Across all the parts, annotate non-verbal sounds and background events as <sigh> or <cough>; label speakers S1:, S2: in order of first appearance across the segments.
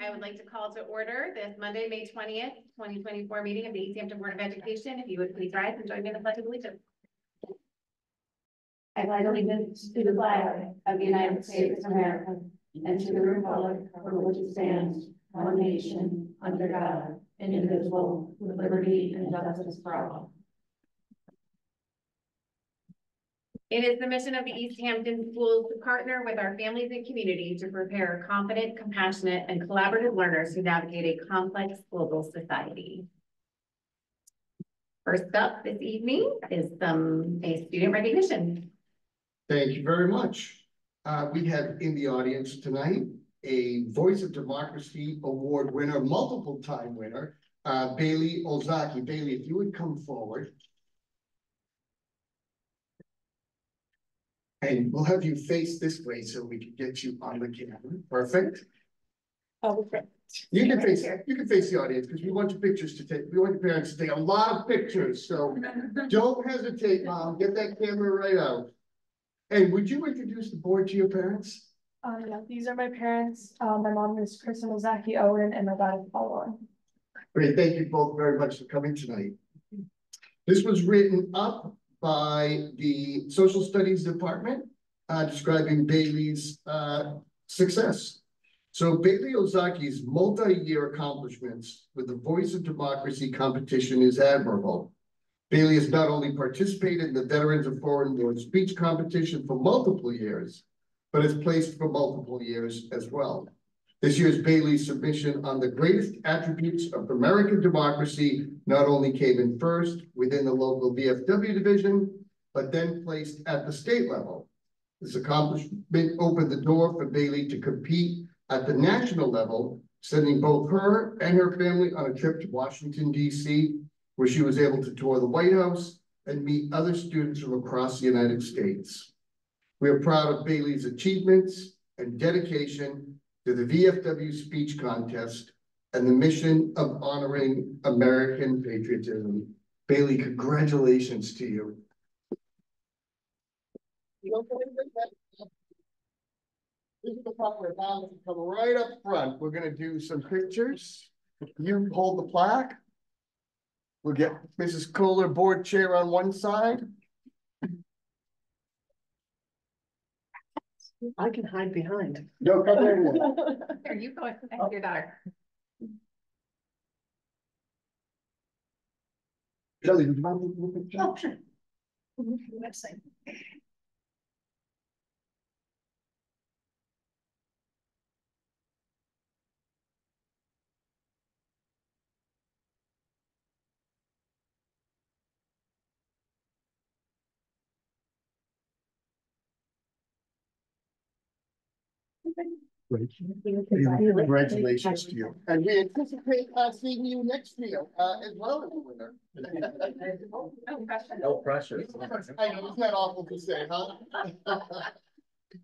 S1: I would like to call to order this Monday, May twentieth, twenty twenty-four meeting of the East Hampton Board of Education. If you would please rise and join me in the pledge of allegiance.
S2: I pledge allegiance to the flag of the United States of America and to the republic for which it stands, one nation, under God, indivisible, with liberty and justice for all.
S1: It is the mission of the East Hampton Schools to partner with our families and community to prepare confident, compassionate, and collaborative learners who navigate a complex global society. First up this evening is some a student recognition.
S3: Thank you very much. Uh, we have in the audience tonight a Voice of Democracy Award winner, multiple time winner, uh, Bailey Ozaki. Bailey, if you would come forward. And we'll have you face this way so we can get you on the camera. Perfect.
S2: Oh,
S3: You can face, you can face the audience because we want your pictures to take, we want your parents to take a lot of pictures, so <laughs> don't hesitate, mom, get that camera right out. And would you introduce the board to your parents?
S4: Um, yeah, these are my parents. Um, my mom is Kristen Ozaki Owen and my dad is Paul Owen.
S3: Great, thank you both very much for coming tonight. This was written up by the Social Studies Department, uh, describing Bailey's, uh, success. So Bailey Ozaki's multi-year accomplishments with the Voice of Democracy competition is admirable. Bailey has not only participated in the Veterans of Foreign War Speech Competition for multiple years, but has placed for multiple years as well. This year's Bailey's submission on the greatest attributes of American democracy not only came in first within the local VFW division, but then placed at the state level. This accomplishment opened the door for Bailey to compete at the national level, sending both her and her family on a trip to Washington DC, where she was able to tour the White House and meet other students from across the United States. We are proud of Bailey's achievements and dedication to the VFW speech contest and the mission of honoring American patriotism. Bailey, congratulations to you. This is the part where can come right up front. We're gonna do some pictures. You hold the plaque. We'll get Mrs. Kohler board chair on one side.
S5: I can hide behind.
S3: No, come in.
S1: Here, you go, ask your daughter.
S3: Kelly, would you mind moving the picture?
S5: Oh, sure. Website.
S3: Congratulations to you. And we anticipate uh, seeing you next year uh, as well as a winner.
S1: No
S6: pressure.
S3: I know, isn't that awful to say, huh? <laughs>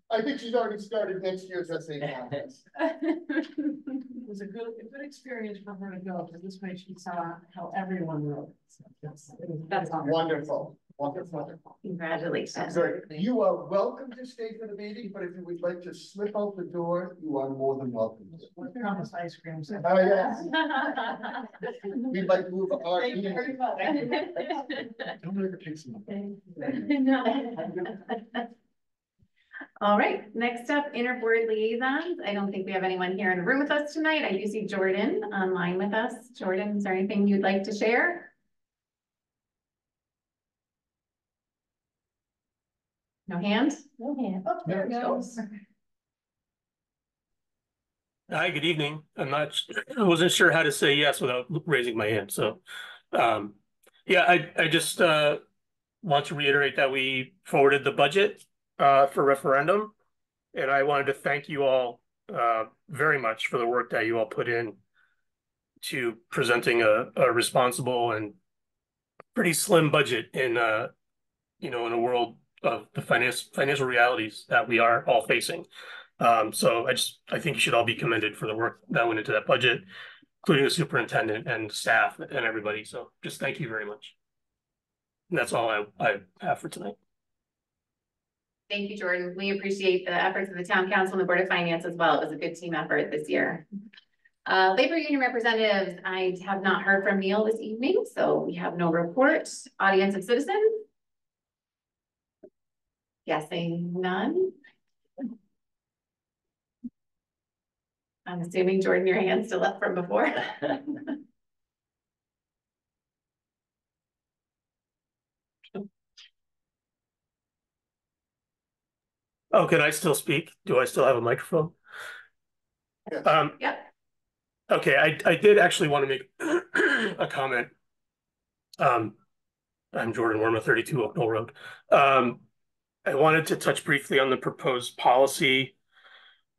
S3: I think she's already started next year's essay contest.
S5: It was a good, a good experience for her to go, because this way she saw how everyone wrote. So That's
S1: That's
S3: Wonderful, wonderful, wonderful.
S1: Congratulations.
S3: So you are welcome to stay for the meeting, but if you would like to slip out the door, you are more than welcome.
S5: Promise ice cream. so-
S3: Oh, yes. <laughs> We'd like to move our.
S5: Thank you very much.
S3: Don't ever take some. <laughs>
S1: All right, next up, interboard liaisons. I don't think we have anyone here in the room with us tonight. I do see Jordan online with us. Jordan, is there anything you'd like to share? No hands?
S5: No hand. Oh, there it goes.
S6: Hi, good evening. I'm not, I <clears throat> wasn't sure how to say yes without raising my hand, so. Um, yeah, I, I just, uh, want to reiterate that we forwarded the budget, uh, for referendum. And I wanted to thank you all, uh, very much for the work that you all put in to presenting a, a responsible and pretty slim budget in, uh, you know, in a world of the finance, financial realities that we are all facing. Um, so I just, I think you should all be commended for the work that went into that budget, including the superintendent and staff and everybody. So just thank you very much. And that's all I, I have for tonight.
S1: Thank you, Jordan. We appreciate the efforts of the town council and the board of finance as well. It was a good team effort this year. Uh, labor union representatives, I have not heard from Neil this evening, so we have no report. Audience of citizens? Guessing none? I'm assuming Jordan, your hand's still up from before. <laughs>
S6: Oh, can I still speak? Do I still have a microphone?
S3: Yes.
S6: Um,
S1: Yep.
S6: okay, I, I did actually want to make <clears throat> a comment. Um, I'm Jordan Worma, thirty-two Oak Knoll Road. Um, I wanted to touch briefly on the proposed policy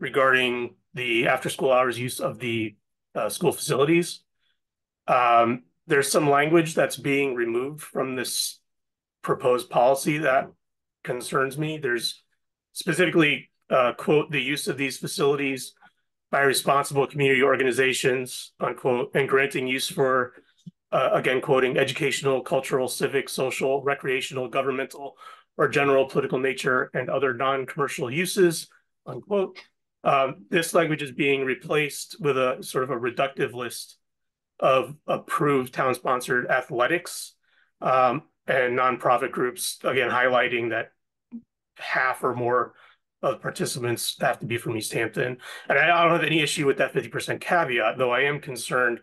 S6: regarding the after-school hours use of the, uh, school facilities. Um, there's some language that's being removed from this proposed policy that concerns me. There's specifically, uh, quote, the use of these facilities by responsible community organizations, unquote, and granting use for, uh, again, quoting, educational, cultural, civic, social, recreational, governmental, or general political nature and other non-commercial uses, unquote. Um, this language is being replaced with a sort of a reductive list of approved town-sponsored athletics um, and nonprofit groups, again, highlighting that half or more of participants have to be from East Hampton. And I don't have any issue with that fifty percent caveat, though I am concerned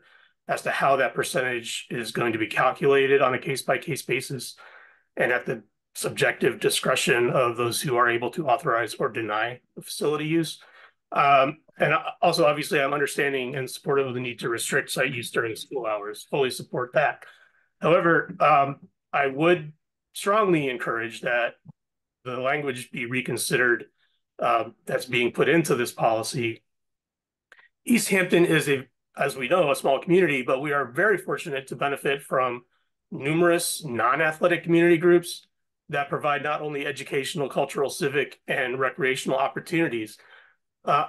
S6: as to how that percentage is going to be calculated on a case-by-case basis and at the subjective discretion of those who are able to authorize or deny the facility use. Um, and also, obviously, I'm understanding and supportive of the need to restrict site use during school hours, fully support that. However, um, I would strongly encourage that the language be reconsidered um, that's being put into this policy. East Hampton is a, as we know, a small community, but we are very fortunate to benefit from numerous non-athletic community groups that provide not only educational, cultural, civic, and recreational opportunities. Uh,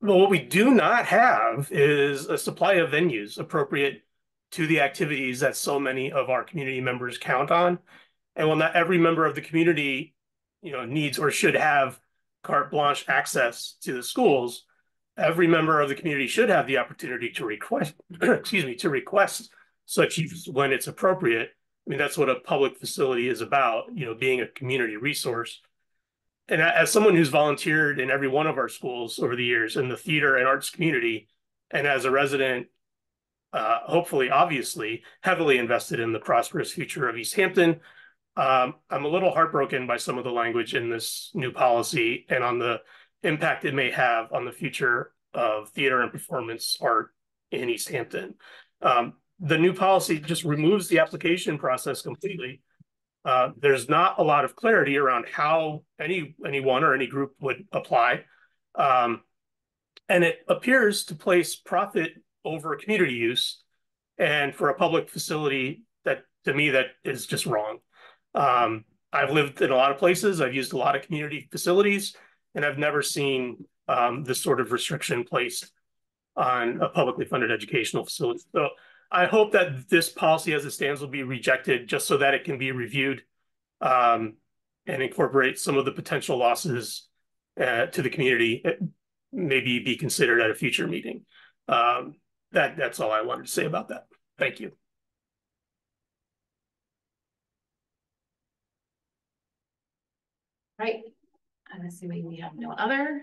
S6: but what we do not have is a supply of venues appropriate to the activities that so many of our community members count on. And while not every member of the community, you know, needs or should have carte blanche access to the schools, every member of the community should have the opportunity to request, <clears throat> excuse me, to request such use when it's appropriate. I mean, that's what a public facility is about, you know, being a community resource. And as someone who's volunteered in every one of our schools over the years in the theater and arts community, and as a resident, uh, hopefully, obviously, heavily invested in the prosperous future of East Hampton, um, I'm a little heartbroken by some of the language in this new policy and on the impact it may have on the future of theater and performance art in East Hampton. Um, the new policy just removes the application process completely. Uh, there's not a lot of clarity around how any anyone or any group would apply. Um, and it appears to place profit over community use. And for a public facility that to me that is just wrong. Um, I've lived in a lot of places. I've used a lot of community facilities, and I've never seen um, this sort of restriction placed on a publicly funded educational facility. So I hope that this policy as it stands will be rejected just so that it can be reviewed um, and incorporate some of the potential losses uh, to the community, maybe be considered at a future meeting. Um, that that's all I wanted to say about that. Thank you.
S1: Right, I'm assuming we have no other.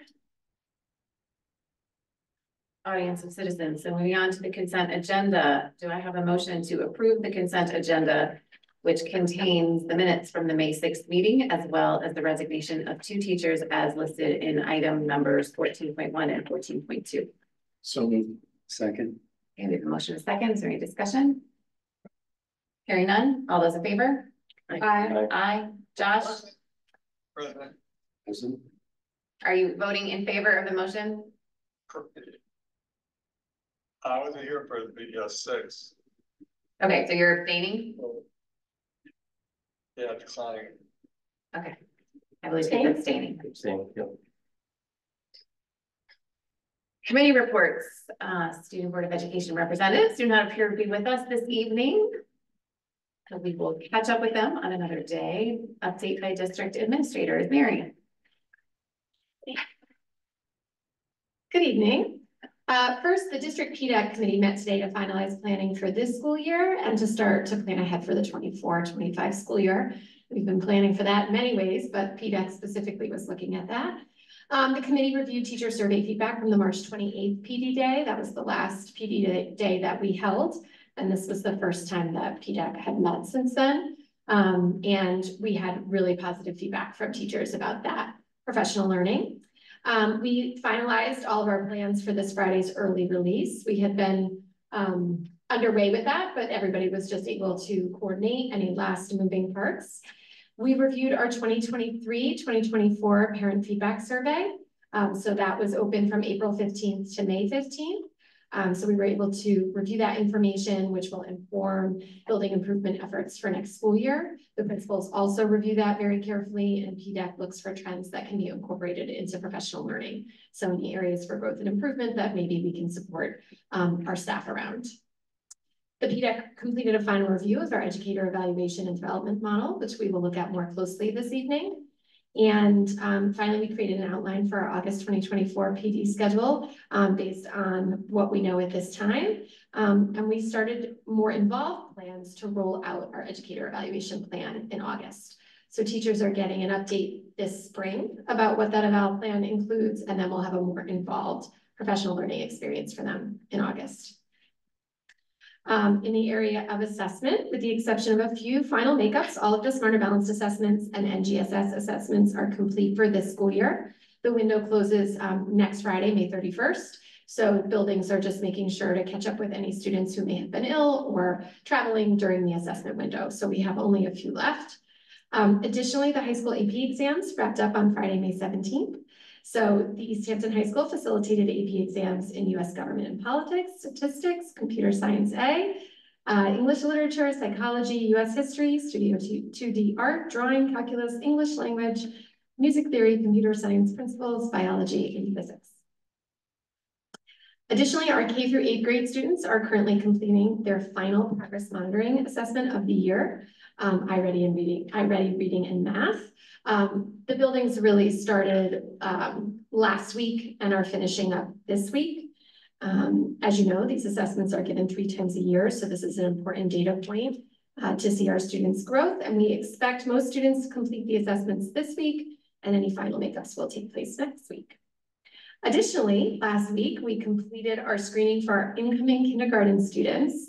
S1: Audience of citizens, so moving on to the consent agenda, do I have a motion to approve the consent agenda? Which contains the minutes from the May sixth meeting, as well as the resignation of two teachers as listed in item numbers fourteen point one and fourteen point two.
S7: So moved. Second.
S1: Okay, we have a motion and a second, is there any discussion? Hearing none, all those in favor?
S4: Aye.
S1: Aye, Josh,
S7: Present.
S1: are you voting in favor of the motion?
S8: I wasn't here for the uh six,
S1: Okay, so you're abstaining?
S8: yeah, declining.
S1: Okay. I believe it's abstaining.
S7: Same, yep.
S1: Committee reports, uh, Student Board of Education representatives do not appear to be with us this evening. So we will catch up with them on another day. Update by district administrators, Mary.
S9: Good evening. Uh, first, the district PDAC committee met today to finalize planning for this school year and to start to plan ahead for the 24-25 school year. We've been planning for that in many ways, but PDAC specifically was looking at that. Um, the committee reviewed teacher survey feedback from the March twenty-eighth PD day. That was the last PD day- day that we held. And this was the first time that PDAC had met since then. Um, and we had really positive feedback from teachers about that professional learning. Um, we finalized all of our plans for this Friday's early release. We had been um, underway with that, but everybody was just able to coordinate any last moving parts. We reviewed our 2023-2024 parent feedback survey. Um, so that was open from April fifteenth to May fifteenth. Um, so we were able to review that information, which will inform building improvement efforts for next school year. The principals also review that very carefully and PDAC looks for trends that can be incorporated into professional learning. So any areas for growth and improvement that maybe we can support um, our staff around. The PDAC completed a final review of our educator evaluation and development model, which we will look at more closely this evening. And um, finally, we created an outline for our August 2024 PD schedule um, based on what we know at this time. Um, and we started more involved plans to roll out our educator evaluation plan in August. So teachers are getting an update this spring about what that eval plan includes, and then we'll have a more involved professional learning experience for them in August. Um, in the area of assessment, with the exception of a few final makeups, all of the Smarter Balanced assessments and NGSS assessments are complete for this school year. The window closes um, next Friday, May 31st. So buildings are just making sure to catch up with any students who may have been ill or traveling during the assessment window. So we have only a few left. Um, additionally, the high school AP exams wrapped up on Friday, May 17th. So the East Hampton High School facilitated AP exams in US government and politics, statistics, computer science A, uh, English literature, psychology, US history, studio 2D art, drawing, calculus, English language, music theory, computer science principles, biology, and physics. Additionally, our K through eighth grade students are currently completing their final progress monitoring assessment of the year. Um, iReady and reading, iReady reading and math. Um, the buildings really started um, last week and are finishing up this week. Um, as you know, these assessments are given three times a year, so this is an important data point uh, to see our students' growth, and we expect most students to complete the assessments this week, and any final makeups will take place next week. Additionally, last week, we completed our screening for our incoming kindergarten students.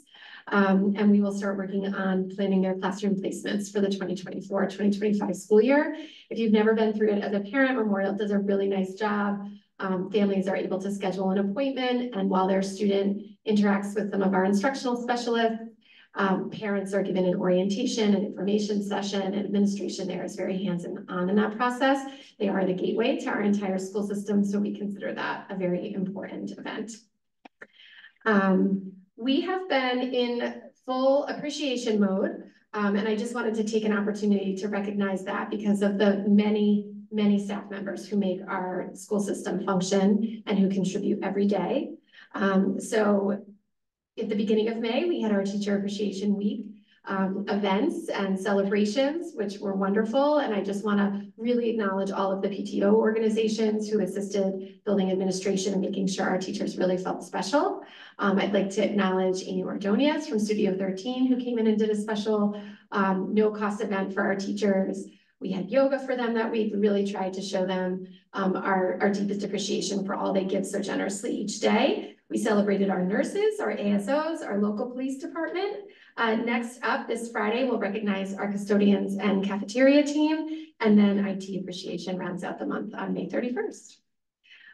S9: Um, and we will start working on planning their classroom placements for the 2024-2025 school year. If you've never been through it as a parent, Memorial does a really nice job. Um, families are able to schedule an appointment and while their student interacts with some of our instructional specialists, um, parents are given an orientation and information session and administration there is very hands-on in that process. They are the gateway to our entire school system, so we consider that a very important event. Um, we have been in full appreciation mode, um, and I just wanted to take an opportunity to recognize that because of the many, many staff members who make our school system function and who contribute every day. Um, so at the beginning of May, we had our Teacher Appreciation Week um, events and celebrations, which were wonderful. And I just want to really acknowledge all of the PTO organizations who assisted building administration and making sure our teachers really felt special. Um, I'd like to acknowledge Amy Ordonez from Studio 13, who came in and did a special um, no cost event for our teachers. We had yoga for them that week. We really tried to show them um, our, our deepest appreciation for all they give so generously each day. We celebrated our nurses, our ASOs, our local police department. Uh, next up this Friday, we'll recognize our custodians and cafeteria team, and then IT appreciation rounds out the month on May 31st.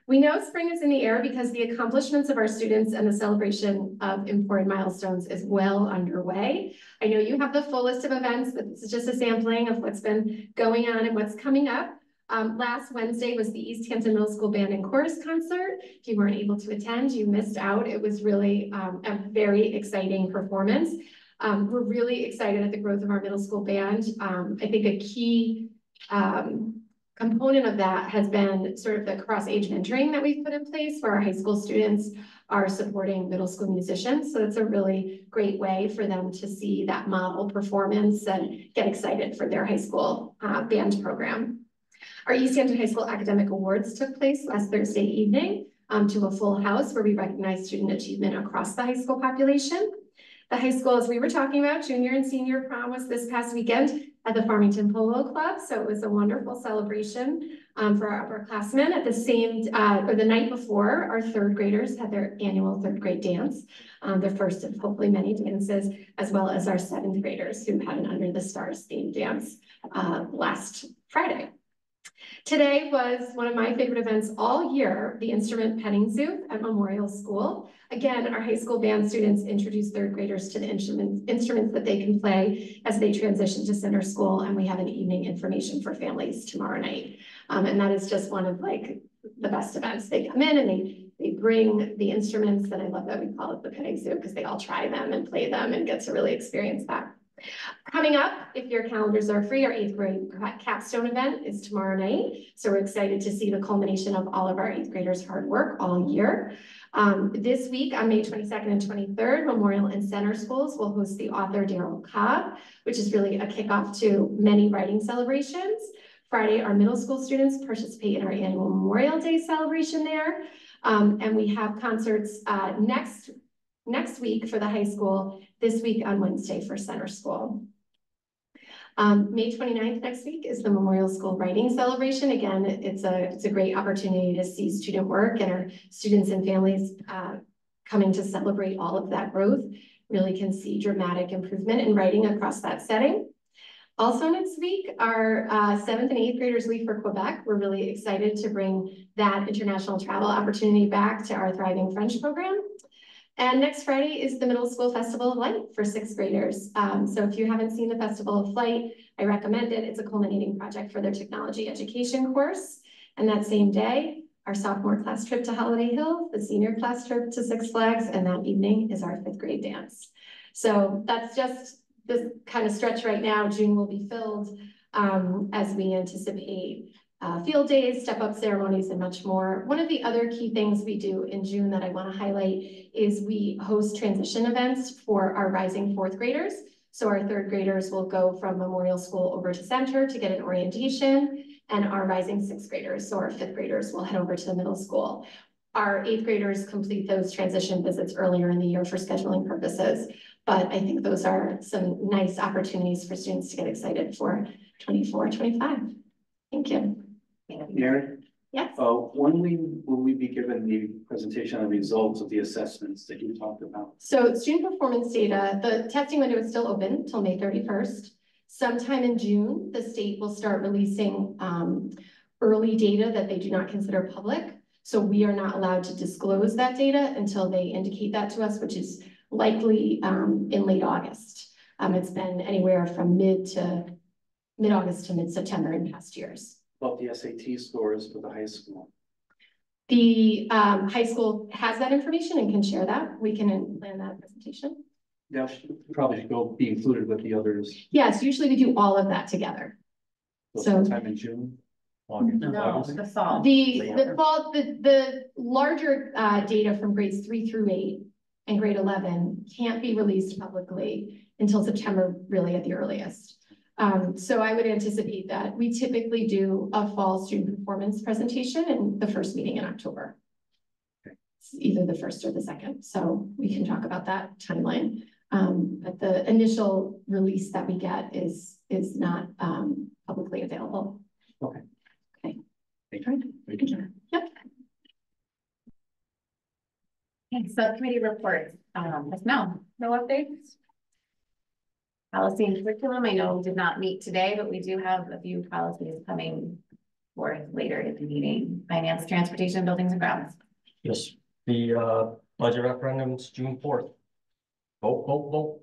S9: We know spring is in the air because the accomplishments of our students and the celebration of important milestones is well underway. I know you have the full list of events, but this is just a sampling of what's been going on and what's coming up. Um, last Wednesday was the East Hampton Middle School Band and Chorus Concert. If you weren't able to attend, you missed out. It was really um, a very exciting performance. Um, we're really excited at the growth of our middle school band. Um, I think a key um, component of that has been sort of the cross-age mentoring that we've put in place where our high school students are supporting middle school musicians. So it's a really great way for them to see that model performance and get excited for their high school uh, band program. Our East Hampton High School Academic Awards took place last Thursday evening. um, to a full house where we recognize student achievement across the high school population. The high school, as we were talking about, junior and senior prom was this past weekend at the Farmington Polo Club, so it was a wonderful celebration um, for our upperclassmen. At the same, uh, or the night before, our third graders had their annual third grade dance, um, their first of hopefully many dances, as well as our seventh graders who had an Under the Stars themed dance uh, last Friday. Today was one of my favorite events all year, the instrument petting zoo at Memorial School. Again, our high school band students introduced third graders to the instruments, instruments that they can play as they transition to center school, and we have an evening information for families tomorrow night. Um, and that is just one of like the best events. They come in and they, they bring the instruments, and I love that we call it the petting zoo because they all try them and play them and get to really experience that. Coming up, if your calendars are free, our eighth grade capstone event is tomorrow night. So we're excited to see the culmination of all of our eighth graders' hard work all year. Um, this week on May twenty-second and twenty-third, Memorial and Center Schools will host the author Daryl Cobb, which is really a kickoff to many writing celebrations. Friday, our middle school students participate in our annual Memorial Day celebration there. Um, and we have concerts uh, next next week for the high school, this week on Wednesday for center school. Um, May 29th next week is the Memorial School Writing Celebration. Again, it's a, it's a great opportunity to see student work and our students and families uh, coming to celebrate all of that growth. Really can see dramatic improvement in writing across that setting. Also next week, our uh, seventh and eighth graders leave for Quebec. We're really excited to bring that international travel opportunity back to our Thriving French program. And next Friday is the Middle School Festival of Light for sixth graders. Um, so if you haven't seen the Festival of Light, I recommend it. It's a culminating project for their technology education course. And that same day, our sophomore class trip to Holiday Hill, the senior class trip to Six Flags, and that evening is our fifth grade dance. So that's just this kind of stretch right now. June will be filled um, as we anticipate uh, field days, step-up ceremonies, and much more. One of the other key things we do in June that I want to highlight is we host transition events for our rising fourth graders. So our third graders will go from Memorial School over to Center to get an orientation, and our rising sixth graders, so our fifth graders, will head over to the middle school. Our eighth graders complete those transition visits earlier in the year for scheduling purposes, but I think those are some nice opportunities for students to get excited for 24, 25. Thank you.
S7: Mary,
S9: Yes.
S7: uh, when we, will we be given the presentation of results of the assessments that you talked about?
S9: So student performance data, the testing window is still open till May thirty-first. Sometime in June, the state will start releasing um, early data that they do not consider public. So we are not allowed to disclose that data until they indicate that to us, which is likely um, in late August. Um, it's been anywhere from mid to mid-August to mid-September in past years.
S7: About the SAT scores for the high school?
S9: The um, high school has that information and can share that. We can plan that presentation.
S7: Yeah, should probably should go be included with the others.
S9: Yes, usually we do all of that together.
S7: So
S9: So-
S7: sometime in June. August,
S1: No,
S7: August?
S1: the fall.
S9: The, the fall, the, the larger uh, data from grades three through eight and grade eleven can't be released publicly until September, really at the earliest. Um, so I would anticipate that we typically do a fall student performance presentation in the first meeting in October. It's Either the first or the second, so we can talk about that timeline. Um, but the initial release that we get is, is not, um, publicly available.
S7: Okay.
S9: Okay.
S7: Thank
S9: All right.
S7: Thank you.
S9: Yep.
S1: Okay, subcommittee reports, um, Ms. Mel, no updates? Policy and curriculum, I know did not meet today, but we do have a few policies coming forth later in the meeting. Finance, transportation, buildings and grounds.
S10: Yes, the uh budget referendum's June fourth. Vote, vote, vote.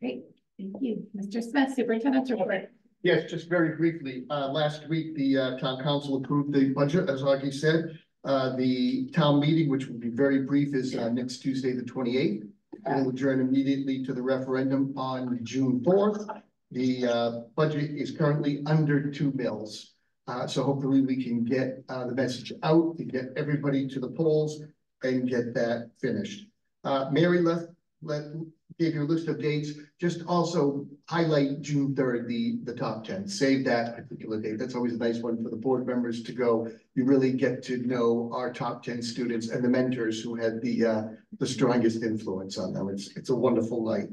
S1: Great, thank you. Mr. Smith, superintendent's report.
S3: Yes, just very briefly, uh, last week, the, uh, town council approved the budget, as Augie said. Uh, the town meeting, which will be very brief, is, uh, next Tuesday, the twenty-eighth. And adjourn immediately to the referendum on June fourth. The, uh, budget is currently under two mills. Uh, so hopefully we can get, uh, the message out to get everybody to the polls and get that finished. Uh, Mary left, let, gave you a list of dates, just also highlight June third, the, the top ten, save that particular date. That's always a nice one for the board members to go. You really get to know our top ten students and the mentors who had the, uh, the strongest influence on them. It's, it's a wonderful night.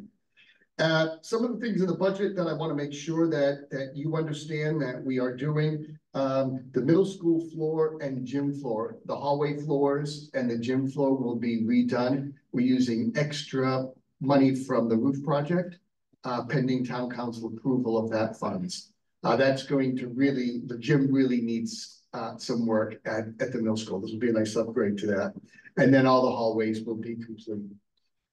S3: Uh, some of the things in the budget that I want to make sure that, that you understand that we are doing, um, the middle school floor and gym floor, the hallway floors and the gym floor will be redone. We're using extra money from the roof project, uh, pending town council approval of that funds. Uh, that's going to really, the gym really needs, uh, some work at, at the middle school. This will be a nice upgrade to that. And then all the hallways will be complete.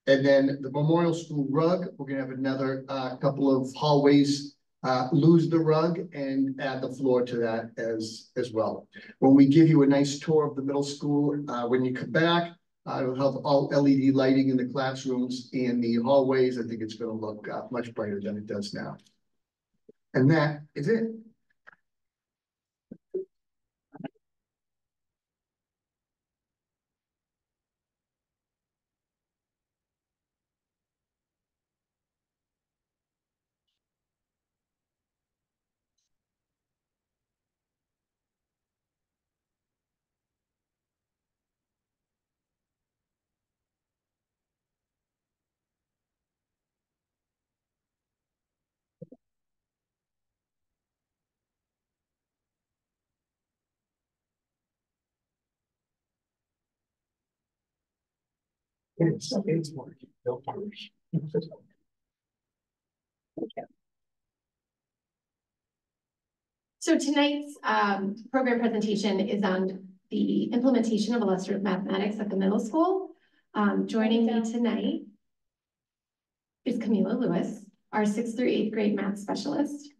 S3: And then the Memorial School rug, we're gonna have another, uh, couple of hallways, uh, lose the rug and add the floor to that as, as well. When we give you a nice tour of the middle school, uh, when you come back, uh, it'll have all LED lighting in the classrooms and the hallways. I think it's gonna look, uh, much brighter than it does now. And that is it. It's, it's working.
S9: So tonight's um program presentation is on the implementation of illustrative mathematics at the middle school. Um, joining me tonight is Camila Lewis, our sixth through eighth grade math specialist.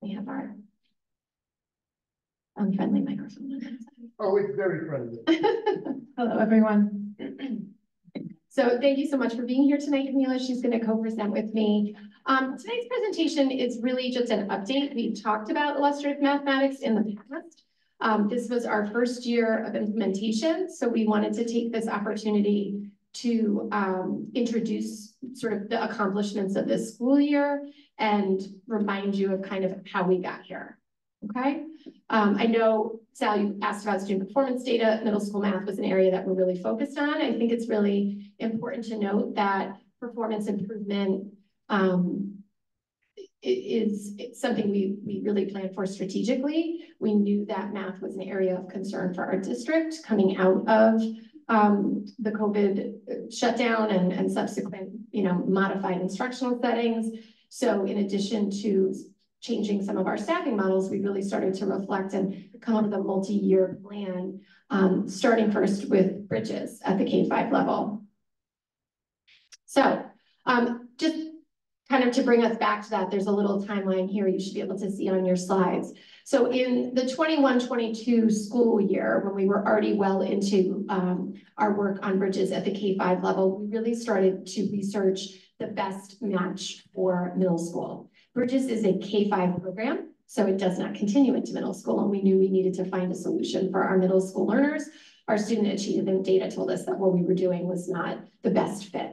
S9: We have our unfriendly microphone. on that side.
S3: Oh, it's very friendly. <laughs>
S9: Hello, everyone. <clears throat> So thank you so much for being here tonight, Camila. She's going to co-present with me. Um, tonight's presentation is really just an update. We've talked about illustrative mathematics in the past. Um, this was our first year of implementation, so we wanted to take this opportunity to um, introduce sort of the accomplishments of this school year and remind you of kind of how we got here. Okay, um, I know Sal, you asked about student performance data. Middle school math was an area that we're really focused on. I think it's really important to note that performance improvement um, is something we, we really planned for strategically. We knew that math was an area of concern for our district coming out of um, the COVID shutdown and, and subsequent, you know, modified instructional settings. So in addition to changing some of our staffing models, we really started to reflect and come up with a multi-year plan, um, starting first with bridges at the K-5 level. So um, just kind of to bring us back to that, there's a little timeline here you should be able to see on your slides. So in the 21-22 school year, when we were already well into um, our work on bridges at the K-5 level, we really started to research the best match for middle school. Bridges is a K-5 program, so it does not continue into middle school, and we knew we needed to find a solution for our middle school learners. Our student achievement data told us that what we were doing was not the best fit.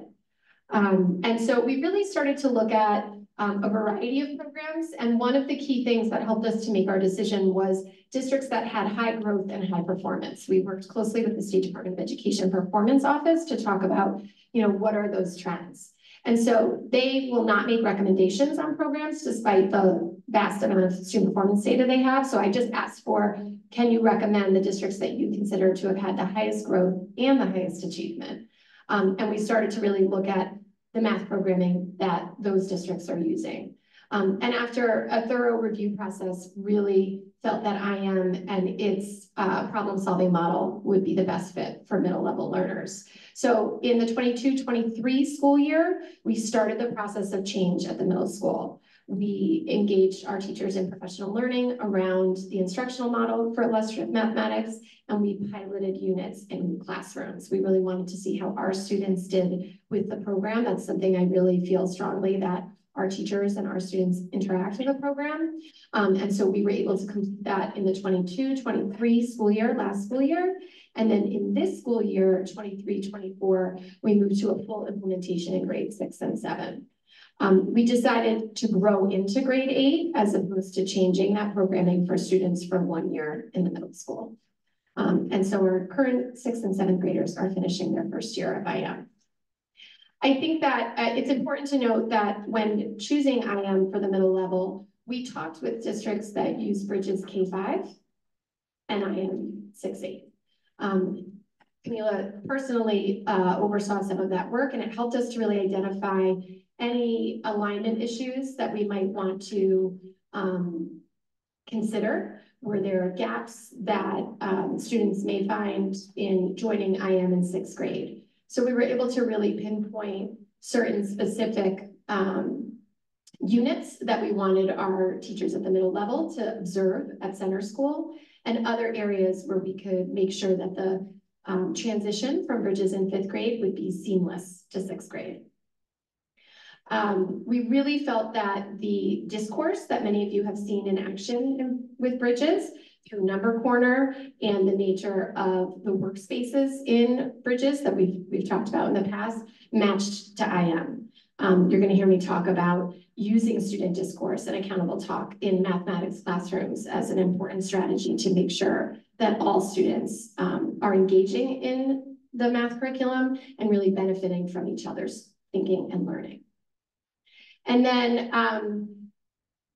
S9: Um, and so we really started to look at um, a variety of programs, and one of the key things that helped us to make our decision was districts that had high growth and high performance. We worked closely with the State Department of Education Performance Office to talk about, you know, what are those trends? And so they will not make recommendations on programs despite the vast amount of student performance data they have. So I just asked for, can you recommend the districts that you consider to have had the highest growth and the highest achievement? Um, and we started to really look at the math programming that those districts are using. Um, and after a thorough review process, really felt that IM and its uh, problem solving model would be the best fit for middle level learners. So in the 22-23 school year, we started the process of change at the middle school. We engaged our teachers in professional learning around the instructional model for illustrative mathematics, and we piloted units in classrooms. We really wanted to see how our students did with the program. That's something I really feel strongly that our teachers and our students interact with the program. Um, and so we were able to complete that in the 22-23 school year, last school year. And then in this school year, 23-24, we moved to a full implementation in grade six and seven. Um, we decided to grow into grade eight as opposed to changing that programming for students for one year in the middle school. Um, and so our current sixth and seventh graders are finishing their first year of IM. I think that uh, it's important to note that when choosing IM for the middle level, we talked with districts that use Bridges K-5 and IM 6-8. Um, Camila personally uh, oversaw some of that work and it helped us to really identify any alignment issues that we might want to um, consider. Were there are gaps that um, students may find in joining IM in sixth grade? So we were able to really pinpoint certain specific um, units that we wanted our teachers at the middle level to observe at center school and other areas where we could make sure that the um, transition from Bridges in fifth grade would be seamless to sixth grade. Um, we really felt that the discourse that many of you have seen in action in, with Bridges through Number Corner and the nature of the workspaces in Bridges that we've, we've talked about in the past matched to IM. Um, you're going to hear me talk about using student discourse and accountable talk in mathematics classrooms as an important strategy to make sure that all students um, are engaging in the math curriculum and really benefiting from each other's thinking and learning. And then um,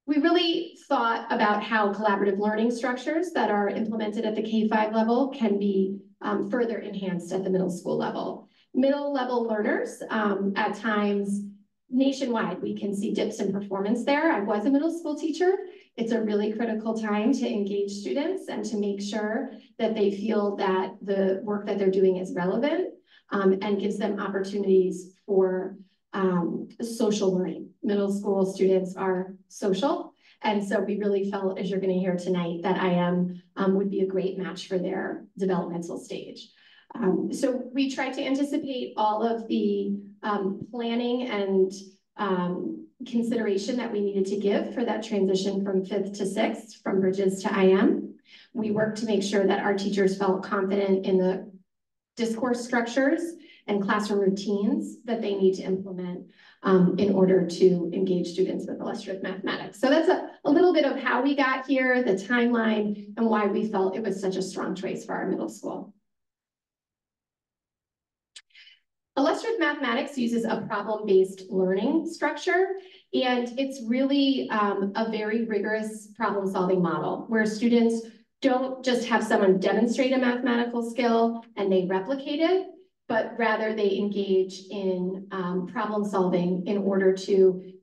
S9: we really thought about how collaborative learning structures that are implemented at the K-5 level can be um, further enhanced at the middle school level. Middle level learners, um, at times nationwide, we can see dips in performance there. I was a middle school teacher. It's a really critical time to engage students and to make sure that they feel that the work that they're doing is relevant um, and gives them opportunities for um, social learning. Middle school students are social. And so we really felt, as you're going to hear tonight, that IM um, would be a great match for their developmental stage. Um, so we tried to anticipate all of the um, planning and um, consideration that we needed to give for that transition from fifth to sixth, from Bridges to IM. We worked to make sure that our teachers felt confident in the discourse structures and classroom routines that they need to implement um, in order to engage students with illustrative mathematics. So that's a, a little bit of how we got here, the timeline, and why we felt it was such a strong choice for our middle school. Illustrative mathematics uses a problem-based learning structure, and it's really um, a very rigorous problem-solving model where students don't just have someone demonstrate a mathematical skill and they replicate it, but rather they engage in um, problem solving in order to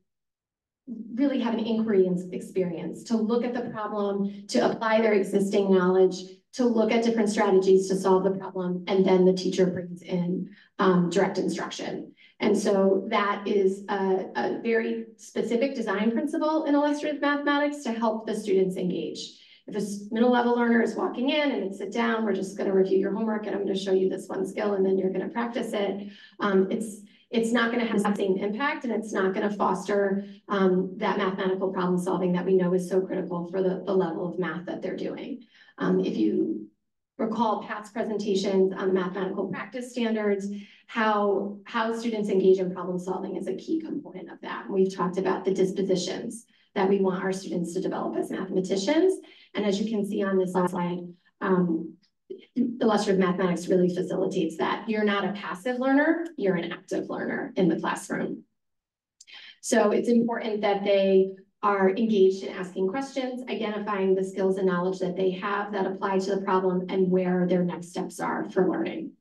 S9: really have an inquiry experience, to look at the problem, to apply their existing knowledge, to look at different strategies to solve the problem, and then the teacher brings in um, direct instruction. And so that is a, a very specific design principle in illustrative mathematics to help the students engage. If a middle level learner is walking in and sit down, we're just gonna review your homework and I'm gonna show you this one skill and then you're gonna practice it. Um, it's, it's not gonna have the same impact and it's not gonna foster um, that mathematical problem solving that we know is so critical for the, the level of math that they're doing. Um, if you recall Pat's presentations on mathematical practice standards, how, how students engage in problem solving is a key component of that. We've talked about the dispositions that we want our students to develop as mathematicians. And as you can see on this slide, um, illustrative mathematics really facilitates that. You're not a passive learner, you're an active learner in the classroom. So it's important that they are engaged in asking questions, identifying the skills and knowledge that they have that apply to the problem and where their next steps are for learning.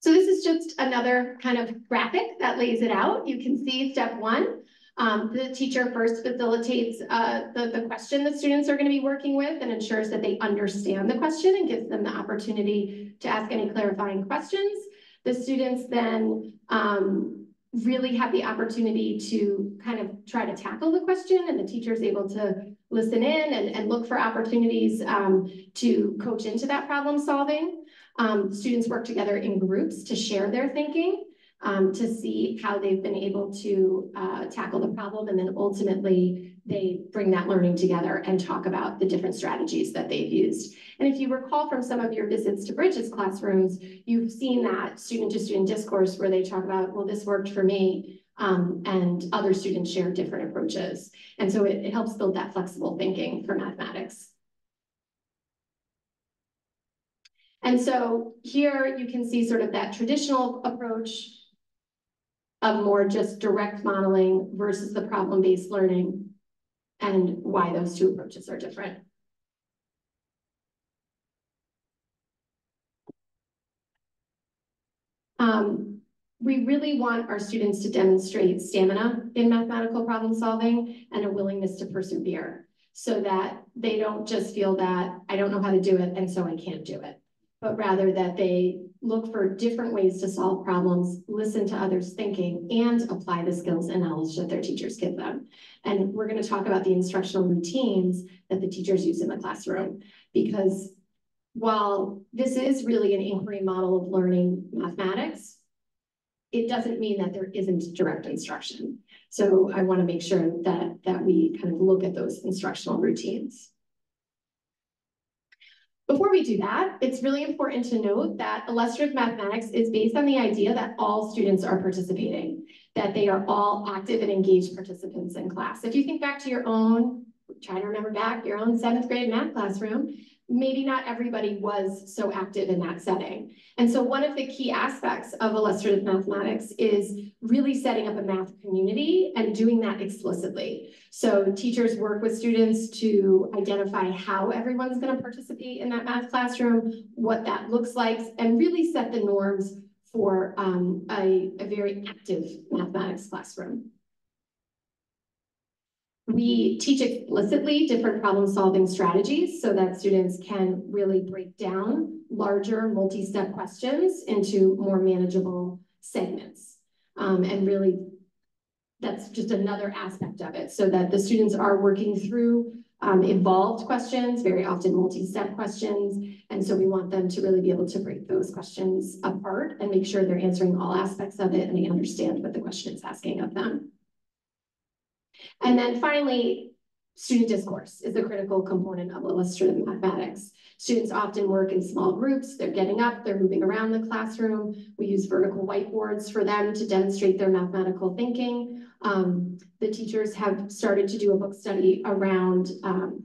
S9: So this is just another kind of graphic that lays it out. You can see step one, um, the teacher first facilitates uh, the, the question that students are going to be working with and ensures that they understand the question and gives them the opportunity to ask any clarifying questions. The students then um, really have the opportunity to kind of try to tackle the question and the teacher is able to listen in and, and look for opportunities um, to coach into that problem solving. Um, students work together in groups to share their thinking. Um, to see how they've been able to, uh, tackle the problem. And then ultimately, they bring that learning together and talk about the different strategies that they've used. And if you recall from some of your visits to Bridges classrooms, you've seen that student-to-student discourse where they talk about, well, this worked for me. Um, and other students share different approaches. And so it, it helps build that flexible thinking for mathematics. And so here you can see sort of that traditional approach of more just direct modeling versus the problem-based learning and why those two approaches are different. Um, we really want our students to demonstrate stamina in mathematical problem solving and a willingness to persevere so that they don't just feel that I don't know how to do it and so I can't do it, but rather that they look for different ways to solve problems, listen to others' thinking, and apply the skills and knowledge that their teachers give them. And we're going to talk about the instructional routines that the teachers use in the classroom because while this is really an inquiry model of learning mathematics, it doesn't mean that there isn't direct instruction. So I want to make sure that, that we kind of look at those instructional routines. Before we do that, it's really important to note that illustrative mathematics is based on the idea that all students are participating, that they are all active and engaged participants in class. If you think back to your own, try to remember back your own seventh grade math classroom, maybe not everybody was so active in that setting. And so one of the key aspects of illustrative mathematics is really setting up a math community and doing that explicitly. So teachers work with students to identify how everyone's going to participate in that math classroom, what that looks like, and really set the norms for um, a, a very active mathematics classroom. We teach explicitly different problem solving strategies so that students can really break down larger multi-step questions into more manageable segments. Um, and really, that's just another aspect of it so that the students are working through um, involved questions, very often multi-step questions. And so we want them to really be able to break those questions apart and make sure they're answering all aspects of it and they understand what the question is asking of them. And then finally, student discourse is a critical component of illustrative mathematics. Students often work in small groups. They're getting up, they're moving around the classroom. We use vertical whiteboards for them to demonstrate their mathematical thinking. Um, the teachers have started to do a book study around um,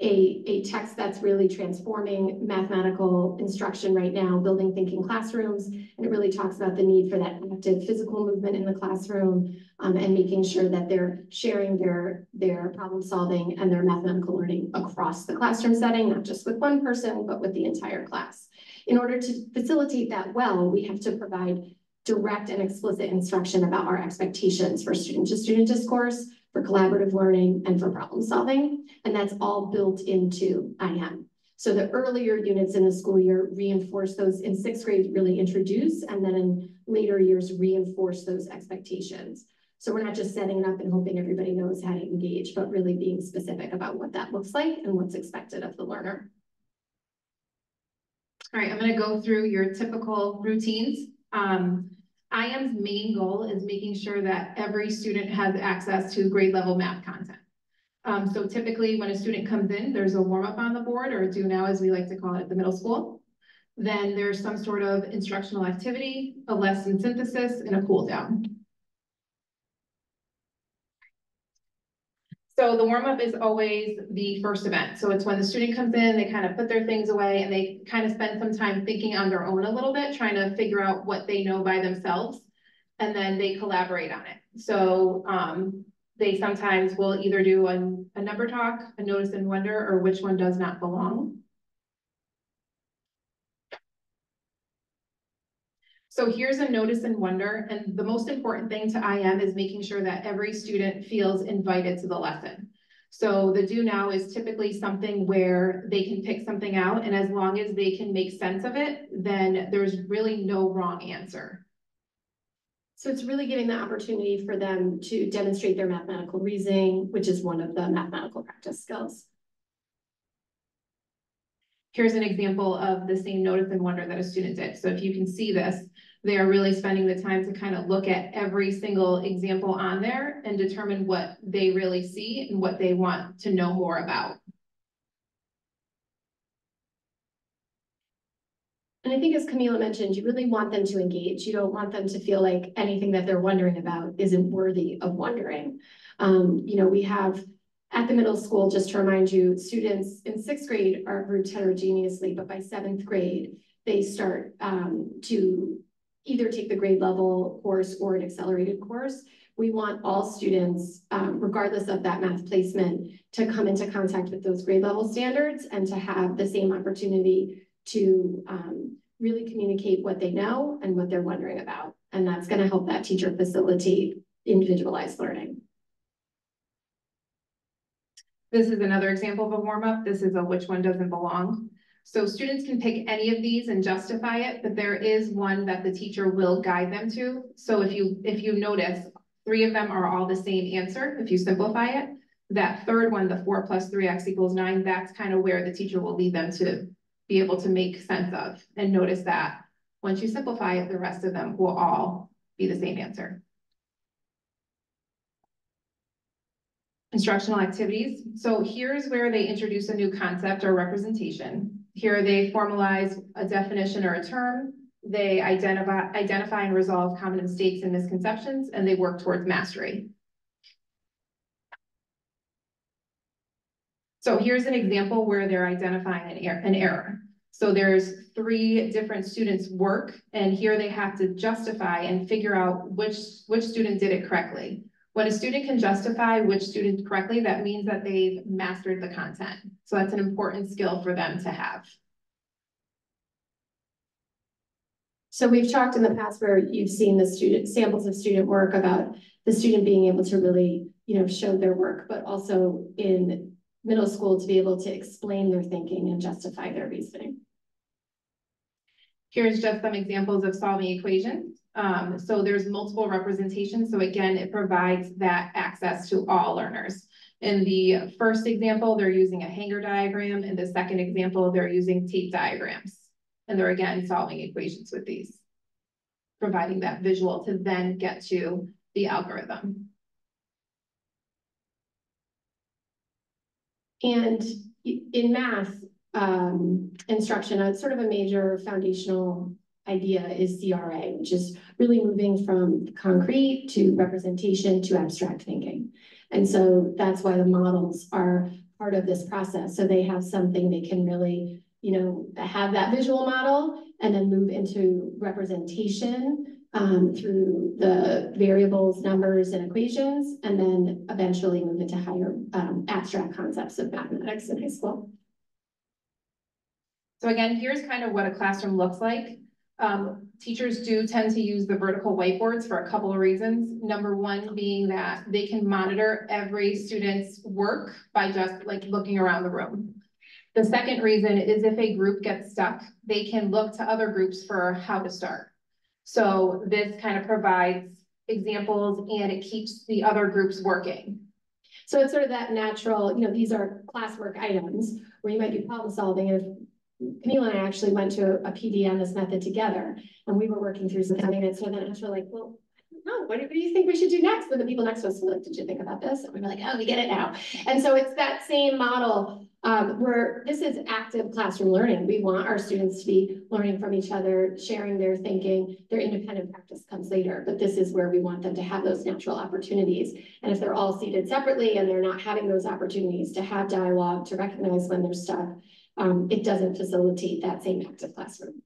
S9: a, a text that's really transforming mathematical instruction right now, building thinking classrooms. And it really talks about the need for that active physical movement in the classroom um, and making sure that they're sharing their, their problem solving and their mathematical learning across the classroom setting, not just with one person, but with the entire class. In order to facilitate that well, we have to provide direct and explicit instruction about our expectations for student-to-student -student discourse, for collaborative learning, and for problem solving. And that's all built into IM. So the earlier units in the school year reinforce those in sixth grade, really introduce, and then in later years reinforce those expectations. So we're not just setting it up and hoping everybody knows how to engage, but really being specific about what that looks like and what's expected of the learner.
S11: All right, I'm gonna go through your typical routines. Um, IM's main goal is making sure that every student has access to grade level math content. Um, so typically when a student comes in, there's a warm up on the board or do now as we like to call it at the middle school. Then there's some sort of instructional activity, a lesson synthesis, and a cool down. So the warm up is always the first event. So it's when the student comes in, they kind of put their things away and they kind of spend some time thinking on their own a little bit, trying to figure out what they know by themselves. And then they collaborate on it. So um, they sometimes will either do a, a number talk, a notice and wonder, or which one does not belong. So here's a notice and wonder, and the most important thing to IM is making sure that every student feels invited to the lesson. So the do now is typically something where they can pick something out, and as long as they can make sense of it, then there's really no wrong answer.
S9: So it's really giving the opportunity for them to demonstrate their mathematical reasoning, which is one of the mathematical practice skills.
S11: Here's an example of the same notice and wonder that a student did. So if you can see this, They are really spending the time to kind of look at every single example on there and determine what they really see and what they want to know more about.
S9: And I think as Camila mentioned, you really want them to engage. You don't want them to feel like anything that they're wondering about isn't worthy of wondering. Um, you know, we have at the middle school, just to remind you, students in sixth grade are grouped heterogeneously, but by seventh grade, they start um, to either take the grade level course or an accelerated course. We want all students, um, regardless of that math placement, to come into contact with those grade level standards and to have the same opportunity to um, really communicate what they know and what they're wondering about. And that's going to help that teacher facilitate individualized learning.
S11: This is another example of a warm-up. This is a which one doesn't belong. So students can pick any of these and justify it, but there is one that the teacher will guide them to. So if you, if you notice, three of them are all the same answer, if you simplify it. That third one, the four plus three x equals nine, that's kind of where the teacher will lead them to be able to make sense of. And notice that once you simplify it, the rest of them will all be the same answer. Instructional activities. So here's where they introduce a new concept or representation. Here they formalize a definition or a term. They identify, identify and resolve common mistakes and misconceptions, and they work towards mastery. So here's an example where they're identifying an, er an error. So there's three different students' work, and here they have to justify and figure out which, which student did it correctly. When a student can justify which student correctly, that means that they've mastered the content. So that's an important skill for them to have.
S9: So we've talked in the past where you've seen the student samples of student work about the student being able to really, you know, show their work, but also in middle school to be able to explain their thinking and justify their reasoning.
S11: Here's just some examples of solving equations. Um, so there's multiple representations. So again, it provides that access to all learners. In the first example, they're using a hanger diagram. In the second example, they're using tape diagrams. And they're again solving equations with these, providing that visual to then get to the algorithm.
S9: And in math um, instruction, a sort of a major foundational idea is CRA, which is really moving from concrete to representation to abstract thinking. And so that's why the models are part of this process. So they have something they can really, you know, have that visual model and then move into representation um, through the variables, numbers, and equations, and then eventually move into higher um, abstract concepts of mathematics in high school.
S11: So again, here's kind of what a classroom looks like. Um, teachers do tend to use the vertical whiteboards for a couple of reasons. Number one being that they can monitor every student's work by just like looking around the room. The second reason is if a group gets stuck, they can look to other groups for how to start. So this kind of provides examples and it keeps the other groups working.
S9: So it's sort of that natural, you know, these are classwork items where you might be problem solving. If Camila and I actually went to a PD on this method together and we were working through some something and so then after like, well, no, what do, what do you think we should do next? And the people next to us were like, did you think about this? And we were like, oh, we get it now. And so it's that same model um, where this is active classroom learning. We want our students to be learning from each other, sharing their thinking. Their independent practice comes later, but this is where we want them to have those natural opportunities. And if they're all seated separately and they're not having those opportunities to have dialogue, to recognize when they're stuck, um, it doesn't facilitate that same active classroom.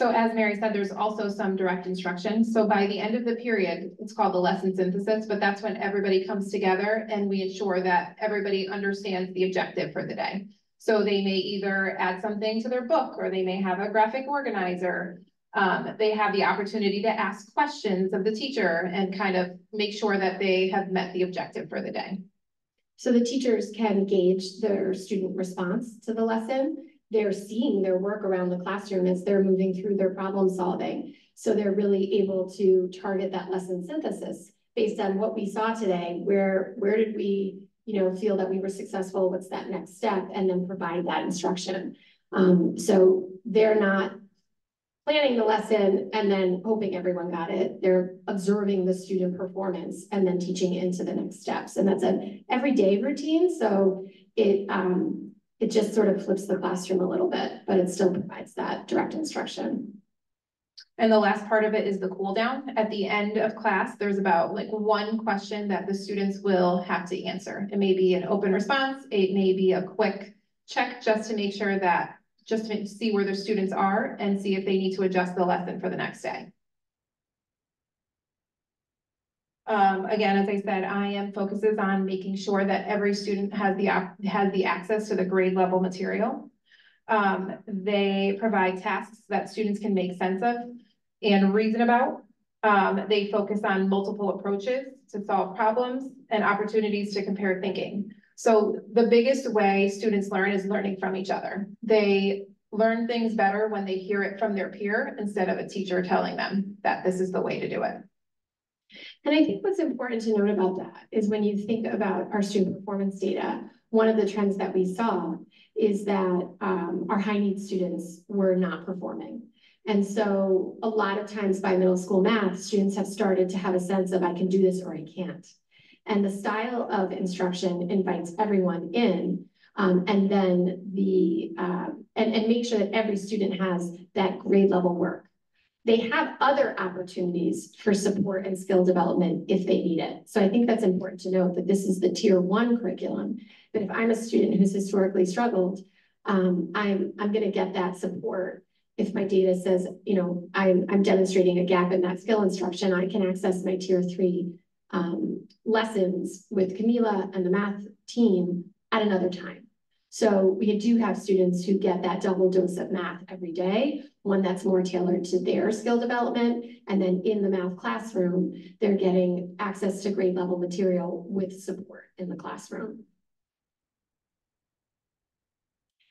S11: So as Mary said, there's also some direct instruction. So by the end of the period, it's called the lesson synthesis, but that's when everybody comes together and we ensure that everybody understands the objective for the day. So they may either add something to their book or they may have a graphic organizer. Um, they have the opportunity to ask questions of the teacher and kind of make sure that they have met the objective for the day.
S9: So the teachers can gauge their student response to the lesson. They're seeing their work around the classroom as they're moving through their problem solving. So they're really able to target that lesson synthesis based on what we saw today. Where, where did we, you know, feel that we were successful? What's that next step? And then provide that instruction. Um, so they're not planning the lesson and then hoping everyone got it. They're observing the student performance and then teaching into the next steps. And that's an everyday routine, so it, um, it just sort of flips the classroom a little bit, but it still provides that direct instruction.
S11: And the last part of it is the cool down. At the end of class, there's about like one question that the students will have to answer. It may be an open response, it may be a quick check just to make sure that, just to see where their students are and see if they need to adjust the lesson for the next day. Um, again, as I said, IM focuses on making sure that every student has the, has the access to the grade level material. Um, they provide tasks that students can make sense of and reason about. Um, they focus on multiple approaches to solve problems and opportunities to compare thinking. So the biggest way students learn is learning from each other. They learn things better when they hear it from their peer instead of a teacher telling them that this is the way to do it.
S9: And I think what's important to note about that is when you think about our student performance data, one of the trends that we saw is that um, our high need students were not performing. And so a lot of times by middle school math, students have started to have a sense of I can do this or I can't. And the style of instruction invites everyone in um, and then the uh, and, and make sure that every student has that grade level work. They have other opportunities for support and skill development if they need it. So I think that's important to note that this is the tier one curriculum. But if I'm a student who's historically struggled, um, I'm, I'm gonna get that support. If my data says, you know, I'm, I'm demonstrating a gap in that skill instruction, I can access my tier three um, lessons with Camila and the math team at another time. So we do have students who get that double dose of math every day, one that's more tailored to their skill development. And then in the math classroom, they're getting access to grade level material with support in the classroom.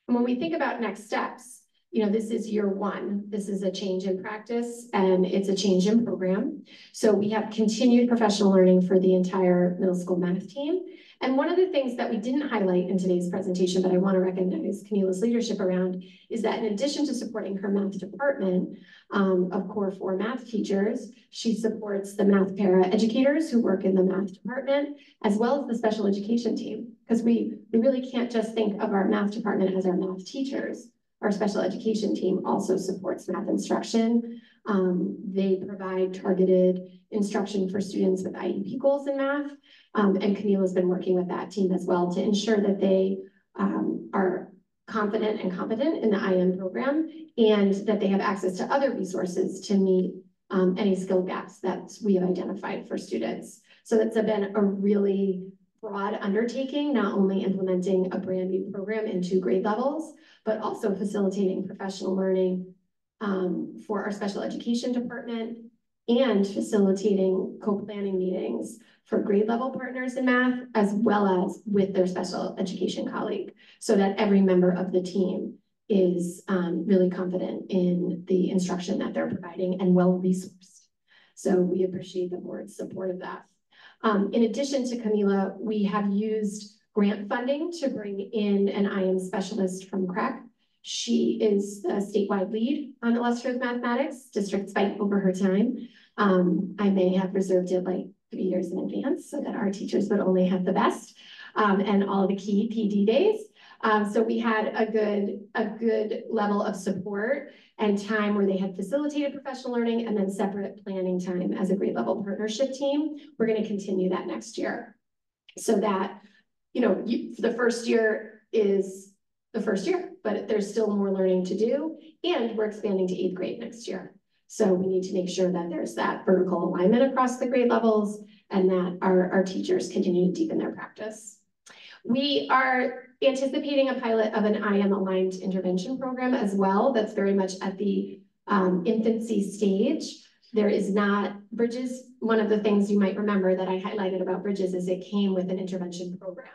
S9: And when we think about next steps, you know, this is year one. This is a change in practice and it's a change in program. So we have continued professional learning for the entire middle school math team. And one of the things that we didn't highlight in today's presentation, but I want to recognize Camila's leadership around, is that in addition to supporting her math department um, of core four math teachers, she supports the math para educators who work in the math department, as well as the special education team. Because we, we really can't just think of our math department as our math teachers. Our special education team also supports math instruction. Um, they provide targeted instruction for students with IEP goals in math. Um, and Camila's been working with that team as well to ensure that they um, are confident and competent in the IM program and that they have access to other resources to meet um, any skill gaps that we have identified for students. So that's been a really broad undertaking, not only implementing a brand new program into grade levels, but also facilitating professional learning um, for our special education department and facilitating co-planning meetings for grade level partners in math, as well as with their special education colleague, so that every member of the team is um, really confident in the instruction that they're providing and well resourced. So we appreciate the board's support of that. Um, in addition to Camila, we have used grant funding to bring in an IM specialist from CREC. She is the statewide lead on illustrative mathematics, districts fight over her time. Um, I may have reserved it like three years in advance so that our teachers would only have the best um, and all the key PD days. Um, so we had a good, a good level of support and time where they had facilitated professional learning and then separate planning time as a grade level partnership team. We're going to continue that next year. So that, you know, you, the first year is the first year, but there's still more learning to do. And we're expanding to eighth grade next year. So we need to make sure that there's that vertical alignment across the grade levels and that our, our teachers continue to deepen their practice. We are anticipating a pilot of an IM aligned intervention program as well. That's very much at the um, infancy stage. There is not Bridges. One of the things you might remember that I highlighted about Bridges is it came with an intervention program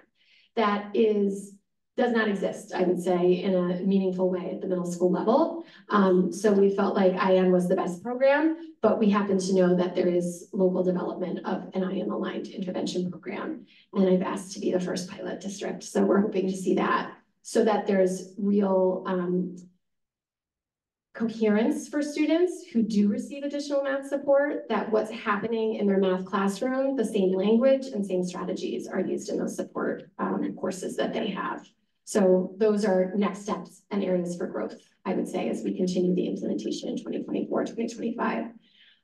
S9: that is does not exist, I would say, in a meaningful way at the middle school level. Um, so we felt like IM was the best program, but we happen to know that there is local development of an IM aligned intervention program. And I've asked to be the first pilot district. So we're hoping to see that so that there's real um, coherence for students who do receive additional math support, that what's happening in their math classroom, the same language and same strategies are used in those support um, courses that they have. So those are next steps and areas for growth, I would say, as we continue the implementation in 2024, 2025.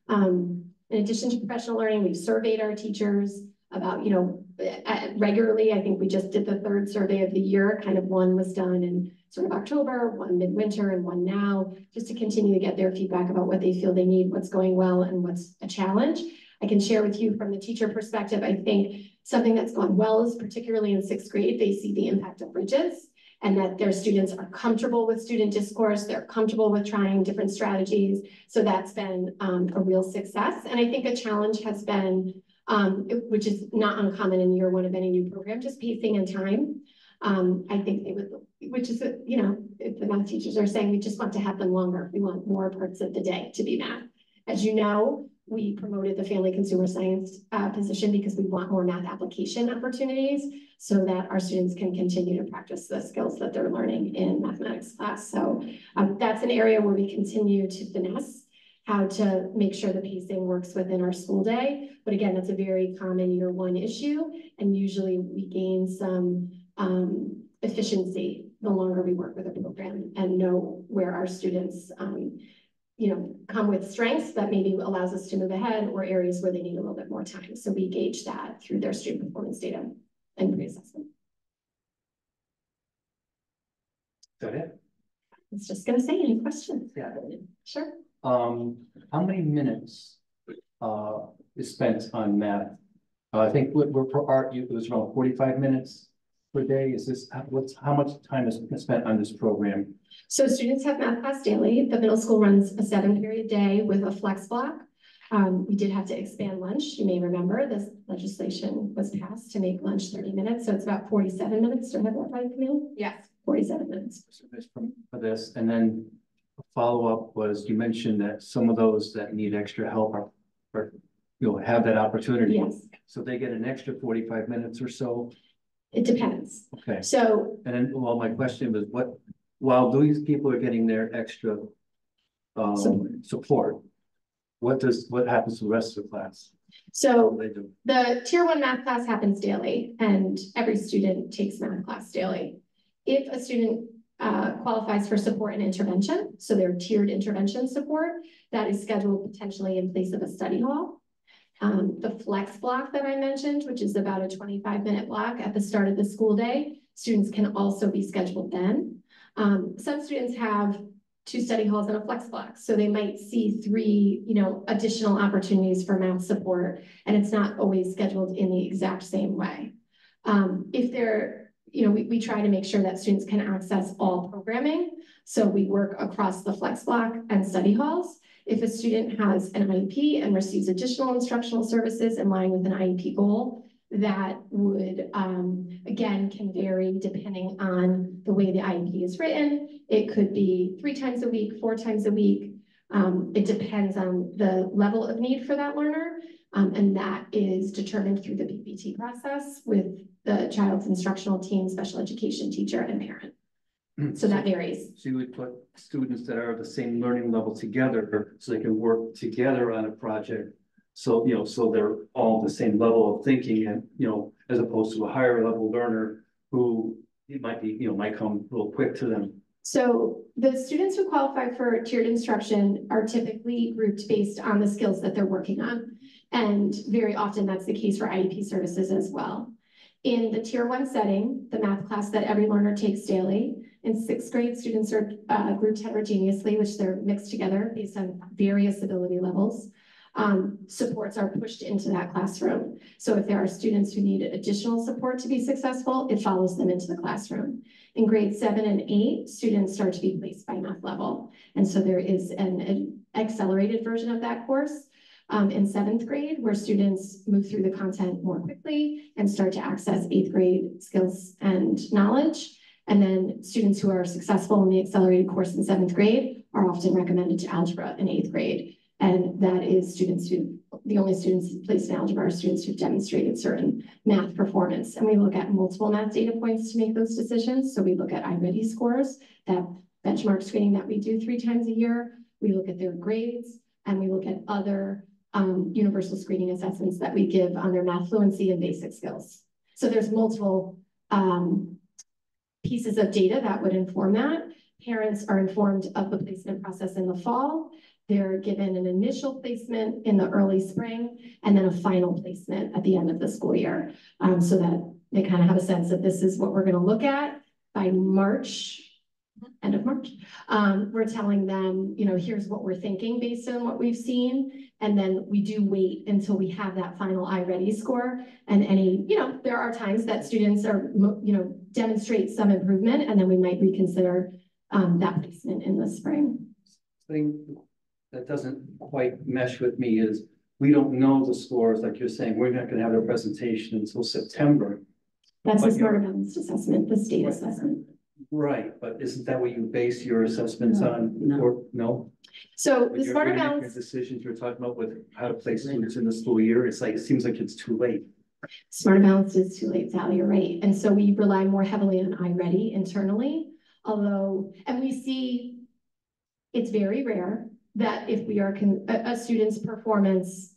S9: Um, in addition to professional learning, we've surveyed our teachers about, you know, uh, regularly, I think we just did the third survey of the year, kind of one was done in sort of October, one midwinter and one now, just to continue to get their feedback about what they feel they need, what's going well and what's a challenge. I can share with you from the teacher perspective, I think something that's gone well is particularly in sixth grade, they see the impact of bridges and that their students are comfortable with student discourse, they're comfortable with trying different strategies. So that's been um, a real success. And I think a challenge has been, um, which is not uncommon in year one of any new program, just pacing and time. Um, I think they would, which is, you know, the math teachers are saying we just want to have them longer, we want more parts of the day to be math. As you know, we promoted the family consumer science uh, position because we want more math application opportunities so that our students can continue to practice the skills that they're learning in mathematics class. So um, that's an area where we continue to finesse how to make sure the pacing works within our school day. But again, that's a very common year one issue. And usually we gain some um, efficiency the longer we work with a program and know where our students, um, you know, come with strengths that maybe allows us to move ahead or areas where they need a little bit more time. So we gauge that through their student performance data and pre-assessment.
S10: Is that it?
S9: I was just gonna say, any questions?
S10: Yeah.
S9: Sure.
S10: Um, how many minutes, uh, is spent on math? Uh, I think we're, for art, it was around forty-five minutes per day. Is this, how- what's, how much time is spent on this program?
S9: So students have math class daily. The middle school runs a seven period day with a flex block. Um, we did have to expand lunch. You may remember this legislation was passed to make lunch thirty minutes, so it's about forty-seven minutes. Do I have that right, Camille?
S11: Yes.
S9: Forty-seven minutes.
S10: So this For this, and then a follow-up was, you mentioned that some of those that need extra help are, are, you know, have that opportunity.
S9: Yes,
S10: So they get an extra forty-five minutes or so,
S9: it depends.
S10: okay?
S9: So
S10: And then, well, my question was what, while these people are getting their extra um, support, what does, what happens to the rest of the class?
S9: So? The tier one math class happens daily and every student takes math class daily. If a student uh, qualifies for support and intervention, so their tiered intervention support, that is scheduled potentially in place of a study hall. Um, the flex block that I mentioned, which is about a twenty-five minute block at the start of the school day, students can also be scheduled then. Um, some students have two study halls and a flex block, so they might see three, you know, additional opportunities for math support and it's not always scheduled in the exact same way. Um, if they're, you know, we, we try to make sure that students can access all programming. So we work across the flex block and study halls. If a student has an IEP and receives additional instructional services in line with an IEP goal, that would, um, again, can vary depending on the way the IEP is written. It could be three times a week, four times a week. Um, it depends on the level of need for that learner. Um, and that is determined through the PPT process with the child's instructional team, special education teacher and parent. Hmm. So that varies.
S10: So you would put students that are the same learning level together, so they can work together on a project. So, you know, so they're all the same level of thinking and, you know, as opposed to a higher level learner who it might be, you know, might come real quick to them.
S9: So the students who qualify for tiered instruction are typically grouped based on the skills that they're working on. And very often that's the case for IEP services as well. In the tier one setting, the math class that every learner takes daily, in sixth grade, students are uh, grouped heterogeneously, which they're mixed together based on various ability levels. Um, supports are pushed into that classroom. So if there are students who need additional support to be successful, it follows them into the classroom. In grade seven and eight, students start to be placed by math level. And so there is an, an accelerated version of that course um, in seventh grade where students move through the content more quickly and start to access eighth grade skills and knowledge. And then students who are successful in the accelerated course in seventh grade are often recommended to algebra in eighth grade. And that is students who, the only students placed in algebra are students who've demonstrated certain math performance. And we look at multiple math data points to make those decisions. So we look at iReady scores that benchmark screening that we do three times a year. We look at their grades and we look at other um, universal screening assessments that we give on their math fluency and basic skills. So there's multiple um, pieces of data that would inform that. Parents are informed of the placement process in the fall. They're given an initial placement in the early spring and then a final placement at the end of the school year. Um, so that they kind of have a sense that this is what we're going to look at by March, end of March. Um, we're telling them, you know, here's what we're thinking based on what we've seen. And then we do wait until we have that final iReady score. And any, you know, there are times that students are, you know, demonstrate some improvement and then we might reconsider um, that placement in the spring.
S10: Thing that doesn't quite mesh with me is, we don't know the scores, like you're saying, we're not gonna have a presentation until September.
S9: That's the
S10: you're-
S9: balanced assessment, the state assessment.
S10: Right, but isn't that what you base your assessments on,
S2: No.
S10: or, no?
S9: So
S10: When
S9: the
S10: you're-
S9: smarter
S10: when you're making
S9: balance,
S10: Decisions you're talking about with how to place students in the school year, it's like, it seems like it's too late.
S9: Smarter Balanced is too late, Sally, you're right. And so we rely more heavily on iReady internally. Although, and we see it's very rare that if we are, con- a, a student's performance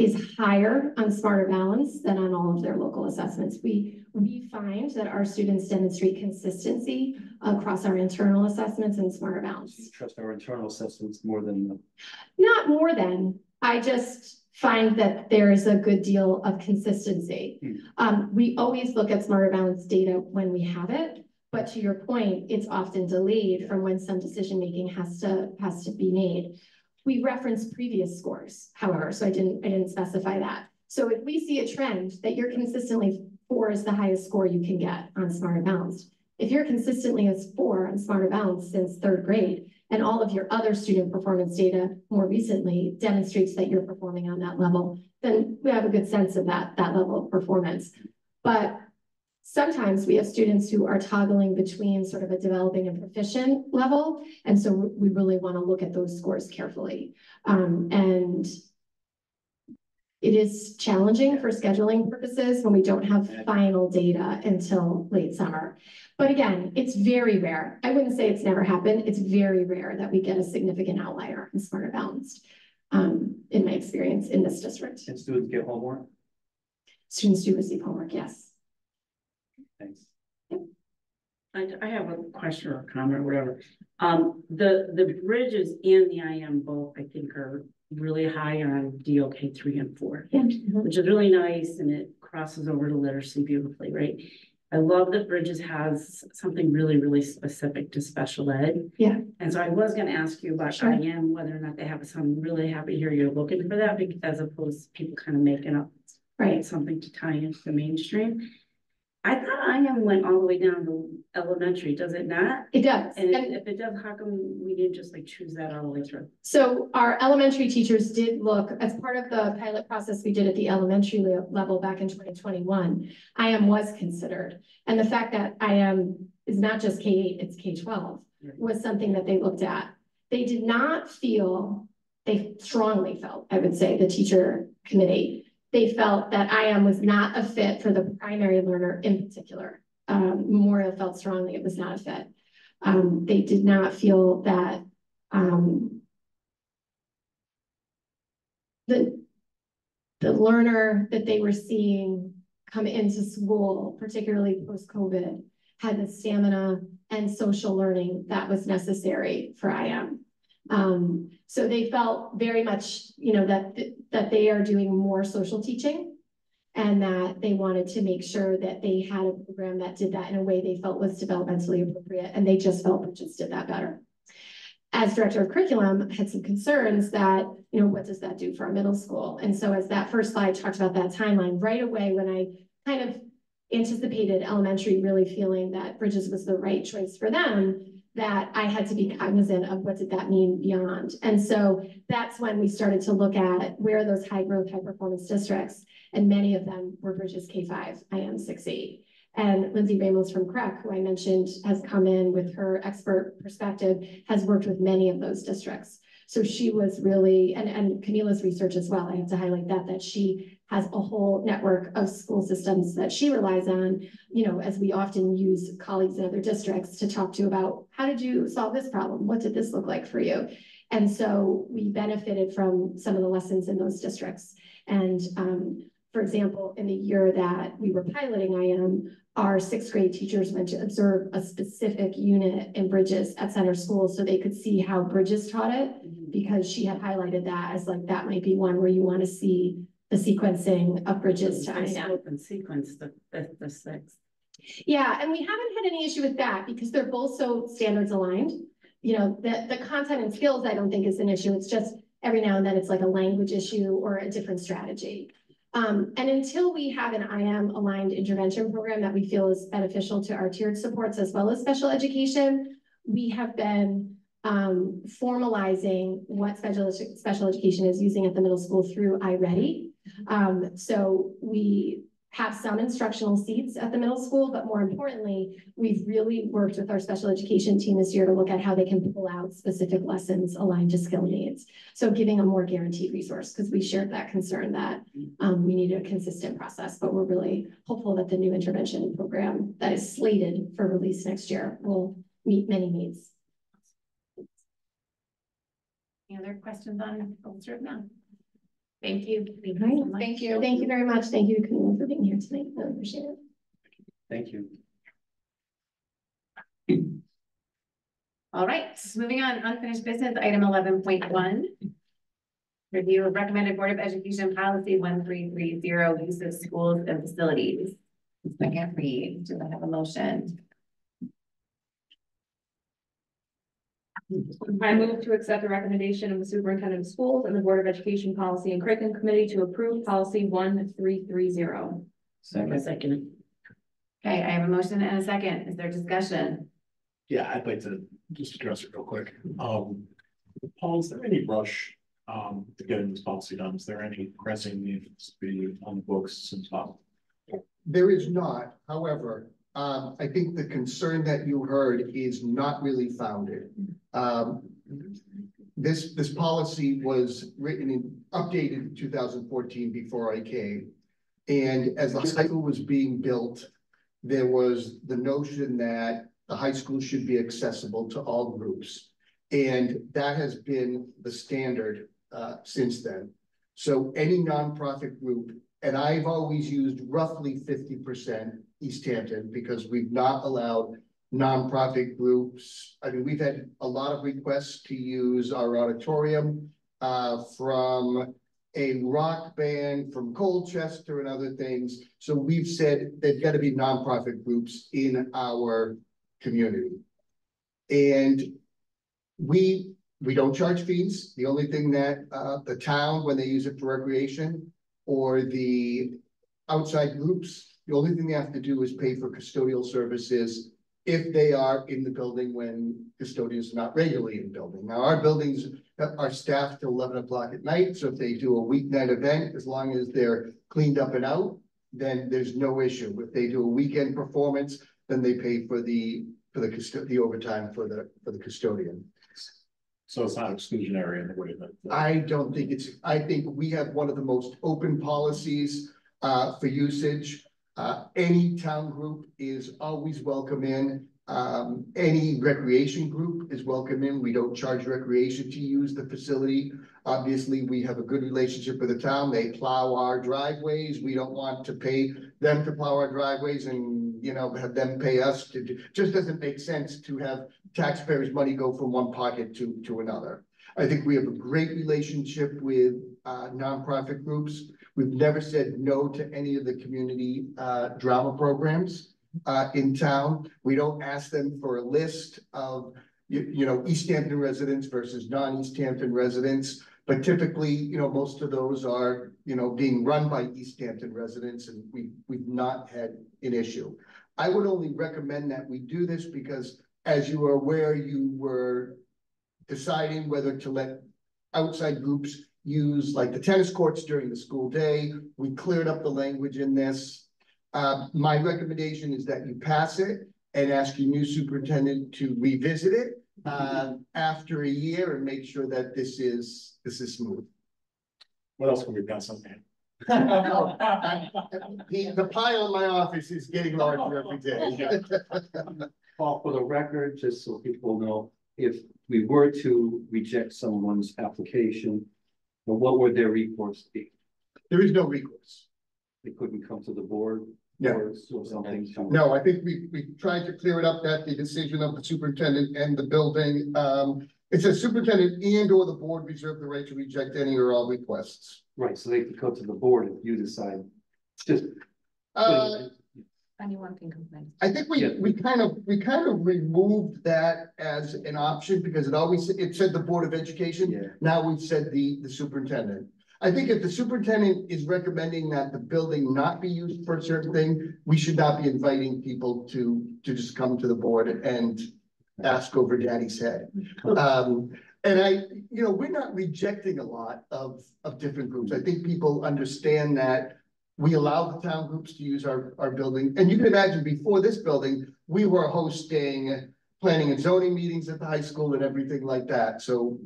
S9: is higher on Smarter Balanced than on all of their local assessments. We, we find that our students demonstrate consistency across our internal assessments and smarter
S10: So you
S9: balance.
S10: trust our internal assessments more than the
S9: Not more than, I just find that there is a good deal of consistency.
S10: Hmm.
S9: Um, we always look at Smarter Balanced data when we have it, but to your point, it's often delayed from when some decision-making has to, has to be made. We reference previous scores, however, so I didn't, I didn't specify that. So if we see a trend that you're consistently four is the highest score you can get on Smarter Balanced. If you're consistently as four on Smarter Balanced since third grade, and all of your other student performance data more recently demonstrates that you're performing on that level, then we have a good sense of that, that level of performance. But sometimes we have students who are toggling between sort of a developing and proficient level. And so we really want to look at those scores carefully. Um, and it is challenging for scheduling purposes when we don't have final data until late summer. But again, it's very rare. I wouldn't say it's never happened. It's very rare that we get a significant outlier in Smarter Balanced. Um, in my experience in this district,
S10: and students get homework.
S9: students do receive homework, yes.
S10: Thanks.
S2: I, I have a question or a comment or whatever. Um, the, the bridges and the IM both, I think, are really high on DOK three and four,
S9: Yeah.
S2: which is really nice and it crosses over to literacy beautifully, right? I love that Bridges has something really, really specific to special ed.
S9: Yeah.
S2: And so I was gonna ask you about
S9: Sure.
S2: IM, whether or not they have, some. I'm really happy to hear you're looking for that, because as opposed to people kind of making up
S9: Right.
S2: something to tie into the mainstream. I thought IM went all the way down to elementary, does it not?
S9: It does.
S2: And
S9: And
S2: if it does, how come we didn't just like choose that all the way through?
S9: so our elementary teachers did look, as part of the pilot process we did at the elementary le- level back in twenty twenty-one, IM was considered. And the fact that IM is not just K eight, it's K twelve, was something that they looked at. They did not feel, they strongly felt, I would say, the teacher committee, they felt that IM was not a fit for the primary learner in particular. Um, Memorial felt strongly it was not a fit. Um, they did not feel that, um, the, the learner that they were seeing come into school, particularly post-COVID, had the stamina and social learning that was necessary for IM. Um, so they felt very much, you know, that, that they are doing more social teaching and that they wanted to make sure that they had a program that did that in a way they felt was developmentally appropriate, and they just felt Bridges did that better. As director of curriculum, I had some concerns that, you know, what does that do for our middle school? And so as that first slide talked about that timeline, right away when I kind of anticipated elementary really feeling that Bridges was the right choice for them, that I had to be cognizant of what did that mean beyond. And so that's when we started to look at where are those high growth, high performance districts. And many of them were Bridges K five, IM six eight. And Lindsay Ramos from CREC, who I mentioned, has come in with her expert perspective, has worked with many of those districts. So she was really, and, and Camila's research as well, I have to highlight that, that she has a whole network of school systems that she relies on, you know, as we often use colleagues in other districts to talk to about, how did you solve this problem? What did this look like for you? And so we benefited from some of the lessons in those districts. And um, for example, in the year that we were piloting IM, our sixth grade teachers went to observe a specific unit in Bridges at center school so they could see how Bridges taught it because she had highlighted that as like, that might be one where you want to see the sequencing of Bridges to IM.
S2: Open sequence, the fifth, the sixth.
S9: Yeah, and we haven't had any issue with that because they're both so standards aligned. You know, the, the content and skills, I don't think is an issue. It's just every now and then it's like a language issue or a different strategy. Um, and until we have an IM aligned intervention program that we feel is beneficial to our tiered supports as well as special education, we have been um, formalizing what special, special education is using at the middle school through iReady. Um, so we have some instructional seats at the middle school, but more importantly, we've really worked with our special education team this year to look at how they can pull out specific lessons aligned to skill needs. So giving a more guaranteed resource, because we shared that concern that um, we need a consistent process, but we're really hopeful that the new intervention program that is slated for release next year will meet many needs.
S1: Any other questions on Ulster? No. Thank you. Thank
S9: Right.
S1: you so much.
S11: Thank you.
S9: Thank you very much. Thank you, Camille, for being here tonight. I appreciate it.
S10: Thank you. <clears throat>
S1: All right, moving on, unfinished business, item eleven point one. Review of recommended Board of Education policy one three three zero, use of schools and facilities. Second read, do I have a motion?
S4: I move to accept the recommendation of the superintendent of schools and the Board of Education Policy and Curriculum Committee to approve policy one three three zero.
S10: Second.
S2: Second.
S1: Okay, I have a motion and a second. Is there discussion?
S12: Yeah, I'd like to just address it real quick. Um, Paul, is there any rush um to getting this policy done? Is there any pressing needs to be on the books since possible?
S3: There is not, however, um, I think the concern that you heard is not really founded. Um, this, this policy was written and updated in two thousand fourteen before I came. And as the high school was being built, there was the notion that the high school should be accessible to all groups. And that has been the standard, uh, since then. So any nonprofit group, and I've always used roughly fifty percent East Hampton because we've not allowed nonprofit groups. I mean, we've had a lot of requests to use our auditorium uh, from a rock band from Colchester and other things. So we've said there've got to be nonprofit groups in our community. And we, we don't charge fees. The only thing that uh, the town, when they use it for recreation, or the outside groups, the only thing they have to do is pay for custodial services if they are in the building when custodians are not regularly in the building. Now, our buildings are staffed till eleven o'clock at night, so if they do a weeknight event, as long as they're cleaned up and out, then there's no issue. If they do a weekend performance, then they pay for the, for the the overtime for the, for the custodian.
S12: So it's not exclusionary in the way that.
S3: I don't think it's, I think we have one of the most open policies uh for usage. Uh, any town group is always welcome in. Um, any recreation group is welcome in. We don't charge recreation to use the facility. Obviously, we have a good relationship with the town. They plow our driveways. We don't want to pay them to plow our driveways and, you know, have them pay us to do. Just doesn't make sense to have taxpayers' money go from one pocket to, to another. I think we have a great relationship with, uh, nonprofit groups. We've never said no to any of the community, uh, drama programs, uh, in town. We don't ask them for a list of, you, you know, East Hampton residents versus non-East Hampton residents. But typically, you know, most of those are, you know, being run by East Hampton residents and we, we've not had an issue. I would only recommend that we do this because as you are aware, you were deciding whether to let outside groups use like the tennis courts during the school day. We cleared up the language in this. Uh, my recommendation is that you pass it and ask your new superintendent to revisit it uh, after a year and make sure that this is, this is smooth.
S12: What else can we pass on?
S3: The, <laughs> the pie on my office is getting larger every day. <laughs>
S10: Paul, for the record, just so people know, if we were to reject someone's application, well, what would their recourse be?
S3: There is no recourse.
S10: They couldn't come to the board?
S3: Yeah.
S10: Or or something.
S3: No, I think we, we tried to clear it up that the decision of the superintendent and the building, um, it says superintendent and or the board reserve the right to reject any or all requests.
S10: Right, so they could come to the board if you decide, just.
S3: Uh,
S1: Anyone can complain.
S3: I think we,
S10: Yeah.
S3: we kind of, we kind of removed that as an option because it always, it said the Board of Education.
S10: Yeah.
S3: Now we've said the, the superintendent. I think if the superintendent is recommending that the building not be used for a certain thing, we should not be inviting people to, to just come to the board and ask over daddy's head. <laughs> Um, and I, you know, we're not rejecting a lot of, of different groups. I think people understand that we allow the town groups to use our, our building. And you can imagine before this building, we were hosting planning and zoning meetings at the high school and everything like that. So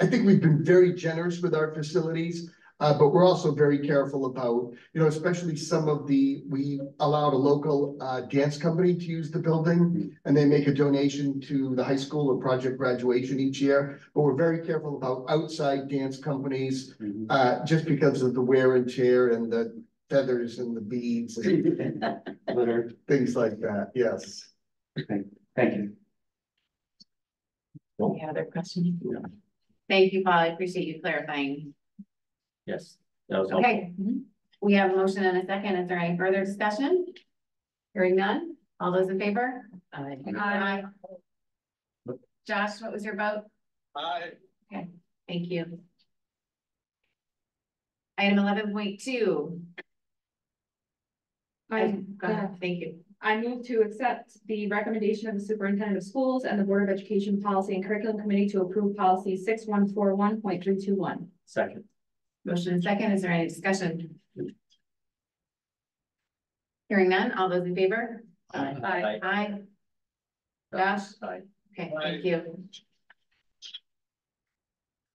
S3: I think we've been very generous with our facilities, uh, but we're also very careful about, you know, especially some of the, we allowed a local, uh, dance company to use the building and they make a donation to the high school or project graduation each year. But we're very careful about outside dance companies,
S10: Mhm.
S3: uh, just because of the wear and tear and the feathers and the beads and <laughs>
S10: Litter,
S3: things like that, yes.
S10: okay, thank you.
S1: Any other questions? Thank you, Paul. I appreciate you clarifying.
S6: Yes. That was
S1: Okay, mm-hmm. we have a motion and a second. Is there any further discussion? Hearing none. All those in favor?
S5: Aye.
S1: Aye. Josh, what was your vote?
S8: Aye.
S1: Okay, thank you. Item eleven point two.
S4: I,
S1: Go ahead, thank you.
S4: I move to accept the recommendation of the superintendent of schools and the Board of Education Policy and Curriculum Committee to approve policy six one four one point three two one.
S6: Second.
S1: Motion and second. Is there any discussion? Hearing none. All those in favor?
S4: Aye.
S1: Aye. Josh?
S6: Aye.
S1: Okay, thank you.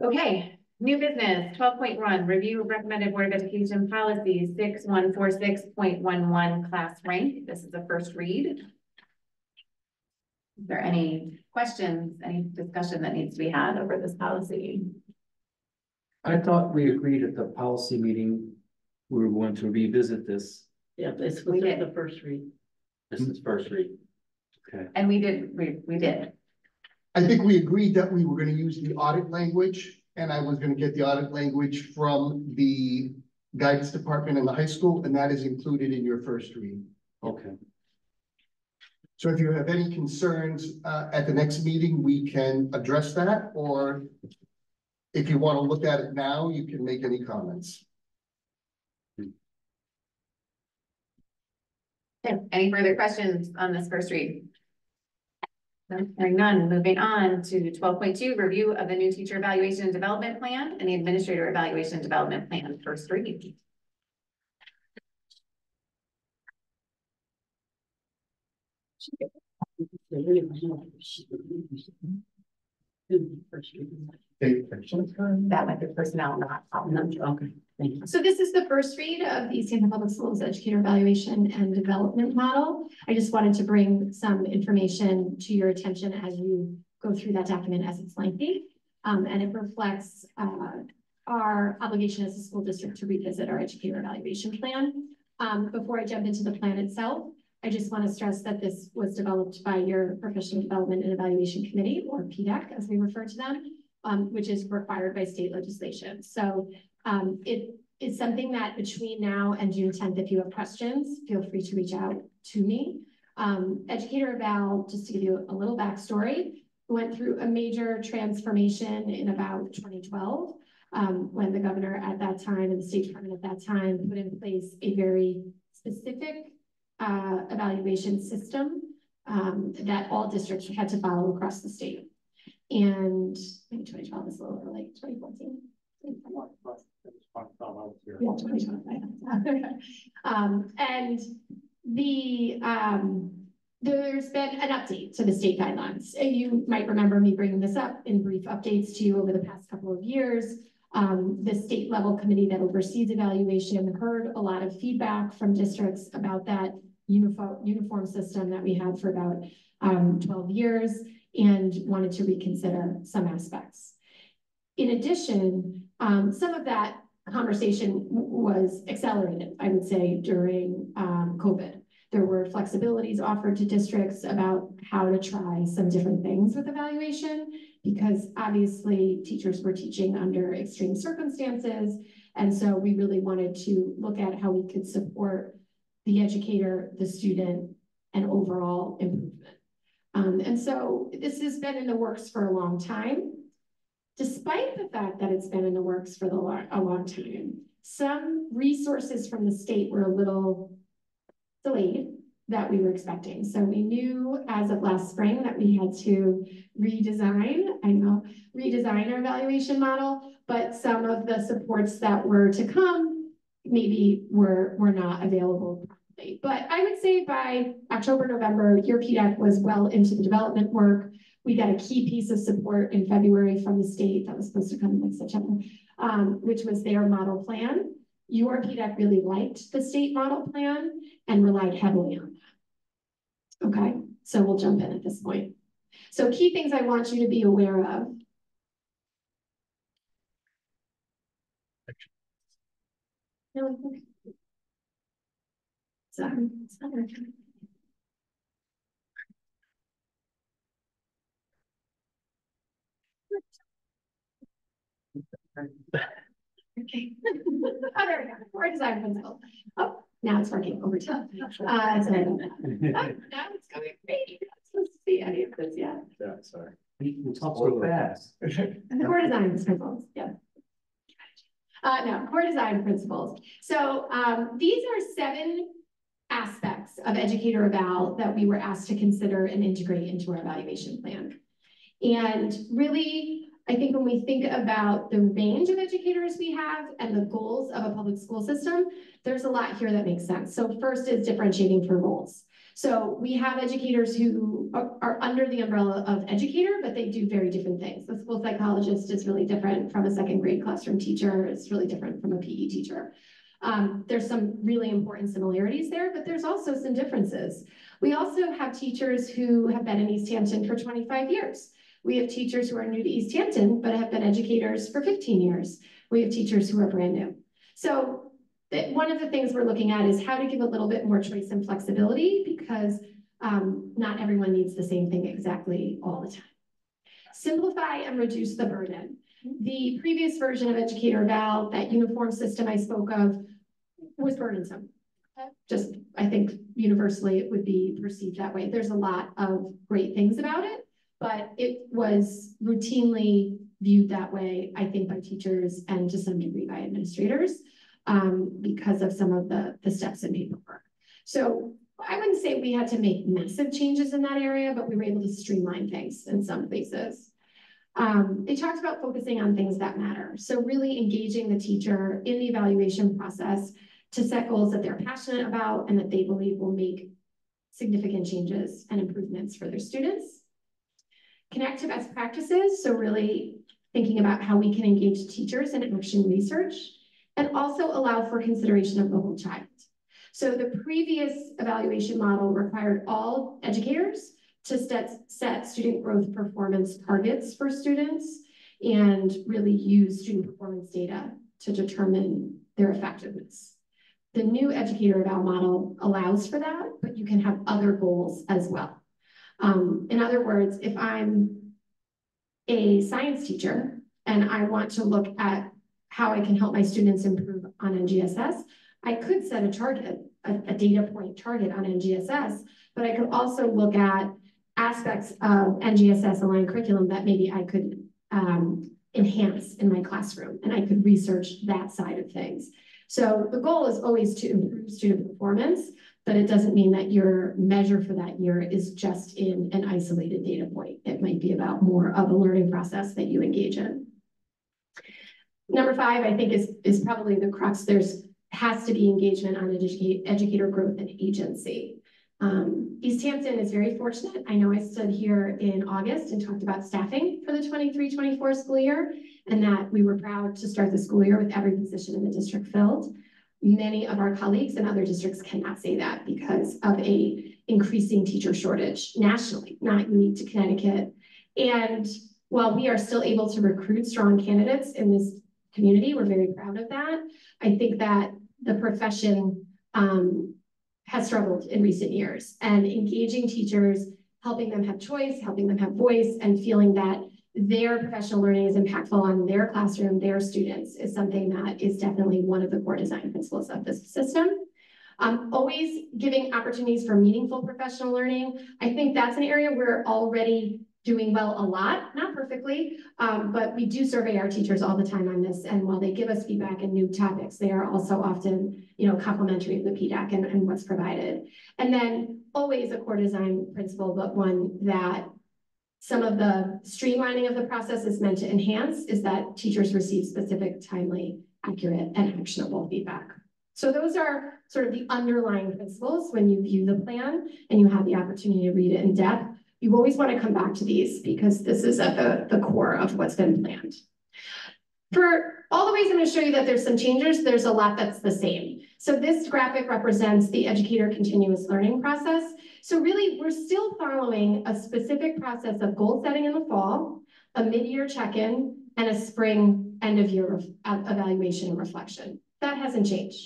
S1: Okay, new business, twelve point one, review of recommended Board of Education policy six one four six point one one class rank. This is a first read. Is there any questions, any discussion that needs to be had over this policy?
S10: I thought we agreed at the policy meeting, we were going to revisit this.
S5: Yeah, this
S1: We
S5: was
S1: did.
S5: the first read.
S6: This is first read.
S10: Okay,
S1: And we did, we, we did.
S3: I think we agreed that we were gonna use the audit language, and I was gonna get the audit language from the guidance department in the high school, and that is included in your first read.
S10: okay.
S3: So if you have any concerns, uh, at the next meeting, we can address that, or if you wanna look at it now, you can make any comments.
S1: Okay, Any further questions on this first read? No, Hearing none, moving on to twelve point two, review of the new teacher evaluation and development plan and the administrator evaluation and development plan, first read. That might be personnel, not.
S5: Okay, thank you.
S9: So this is the first read of the East Hampton Public Schools Educator Evaluation and Development Model. I just wanted to bring some information to your attention as you go through that document as it's lengthy. Um, and it reflects, uh, our obligation as a school district to revisit our educator evaluation plan. Um, before I jump into the plan itself, I just want to stress that this was developed by your Professional Development and Evaluation Committee, or PDEC, as we refer to them, um, which is required by state legislation. So um, it is something that between now and June tenth, if you have questions, feel free to reach out to me. Um, Educator Eval, just to give you a little backstory, went through a major transformation in about twenty twelve. Um, when the governor at that time and the State Department at that time put in place a very specific uh, evaluation system um, that all districts had to follow across the state. And maybe twenty twelve is a little early, twenty fourteen. Yeah, 2025. <laughs> Um, and the, um, there's been an update to the state guidelines. You might remember me bringing this up in brief updates to you over the past couple of years. Um, the state level committee that oversees evaluation heard a lot of feedback from districts about that uniform, uniform system that we had for about um, twelve years and wanted to reconsider some aspects. In addition, um, some of that conversation was accelerated, I would say, during um, COVID. There were flexibilities offered to districts about how to try some different things with evaluation because obviously teachers were teaching under extreme circumstances. And so we really wanted to look at how we could support the educator, the student, and overall improvement. Um, and so this has been in the works for a long time. Despite the fact that it's been in the works for the long, a long time, some resources from the state were a little delayed that we were expecting. So we knew as of last spring that we had to redesign, I know, redesign our evaluation model, but some of the supports that were to come maybe were, were not available properly. But I would say by October, November, your PDEC was well into the development work. We got a key piece of support in February from the state that was supposed to come in like September, um, which was their model plan. Your PDEC really liked the state model plan and relied heavily on. Okay, so we'll jump in at this point. So key things I want you to be aware of. No, I think- Sorry, it's not working. Okay. <laughs> Oh, there we go. Core design principle. Oh, now it's working over time. <laughs> Uh, so, <laughs> oh, now it's going great. You're not supposed to see any of this yet.
S12: Yeah, sorry.
S10: You talk so fast.
S9: And <laughs> the core design principles, yeah. Uh, no, core design principles. So, um, these are seven aspects of educator eval that we were asked to consider and integrate into our evaluation plan. And really, I think when we think about the range of educators we have and the goals of a public school system, there's a lot here that makes sense. So first is differentiating for roles. So we have educators who are, are, under the umbrella of educator, but they do very different things. The school psychologist is really different from a second grade classroom teacher. It's really different from a PE teacher. Um, there's some really important similarities there, but there's also some differences. We also have teachers who have been in East Hampton for 25 years. We have teachers who are new to East Hampton, but have been educators for 15 years. We have teachers who are brand new. So one of the things we're looking at is how to give a little bit more choice and flexibility because um, not everyone needs the same thing exactly all the time. Simplify and reduce the burden. The previous version of Educator Eval, that uniform system I spoke of, was burdensome. Just, I think universally it would be perceived that way. There's a lot of great things about it, but it was routinely viewed that way, I think, by teachers and to some degree by administrators um, because of some of the, the steps in paperwork. So I wouldn't say we had to make massive changes in that area, but we were able to streamline things in some places. Um, they talked about focusing on things that matter. So really engaging the teacher in the evaluation process to set goals that they're passionate about and that they believe will make significant changes and improvements for their students. Connect to best practices. So really thinking about how we can engage teachers in action research and also allow for consideration of the whole child. So the previous evaluation model required all educators to set, set student growth performance targets for students and really use student performance data to determine their effectiveness. The new educator eval model allows for that, but you can have other goals as well. Um, in other words, if I'm a science teacher and I want to look at how I can help my students improve on NGSS, I could set a target, a, a data point target on NGSS, but I could also look at aspects of NGSS aligned curriculum that maybe I could um, enhance in my classroom and I could research that side of things. So the goal is always to improve student performance, but it doesn't mean that your measure for that year is just in an isolated data point. It might be about more of a learning process that you engage in. Number five, I think is, is probably the crux. There's has to be engagement on educate, educator growth and agency. Um, East Hampton is very fortunate. I know I stood here in August and talked about staffing for the 23-24 school year. and that we were proud to start the school year with every position in the district filled. Many of our colleagues in other districts cannot say that because of a increasing teacher shortage nationally, not unique to Connecticut. And while we are still able to recruit strong candidates in this community, we're very proud of that. I think that the profession um, has struggled in recent years and engaging teachers, helping them have choice, helping them have voice, and feeling that their professional learning is impactful on their classroom, their students is something that is definitely one of the core design principles of this system. Um, always giving opportunities for meaningful professional learning. I think that's an area we're already doing well a lot, not perfectly, um, but we do survey our teachers all the time on this. And while they give us feedback and new topics, they are also often, you know, complimentary of the PDEC and, and what's provided. And then always a core design principle, but one that some of the streamlining of the process is meant to enhance is that teachers receive specific, timely, accurate, and actionable feedback. So those are sort of the underlying principles when you view the plan and you have the opportunity to read it in depth you always want to come back to these because this is at the, the core of what's been planned. For all the ways I'm going to show you that there's some changes, there's a lot that's the same. So this graphic represents the educator continuous learning process. So really, we're still following a specific process of goal setting in the fall, a mid-year check-in, and a spring end-of-year evaluation and reflection. That hasn't changed.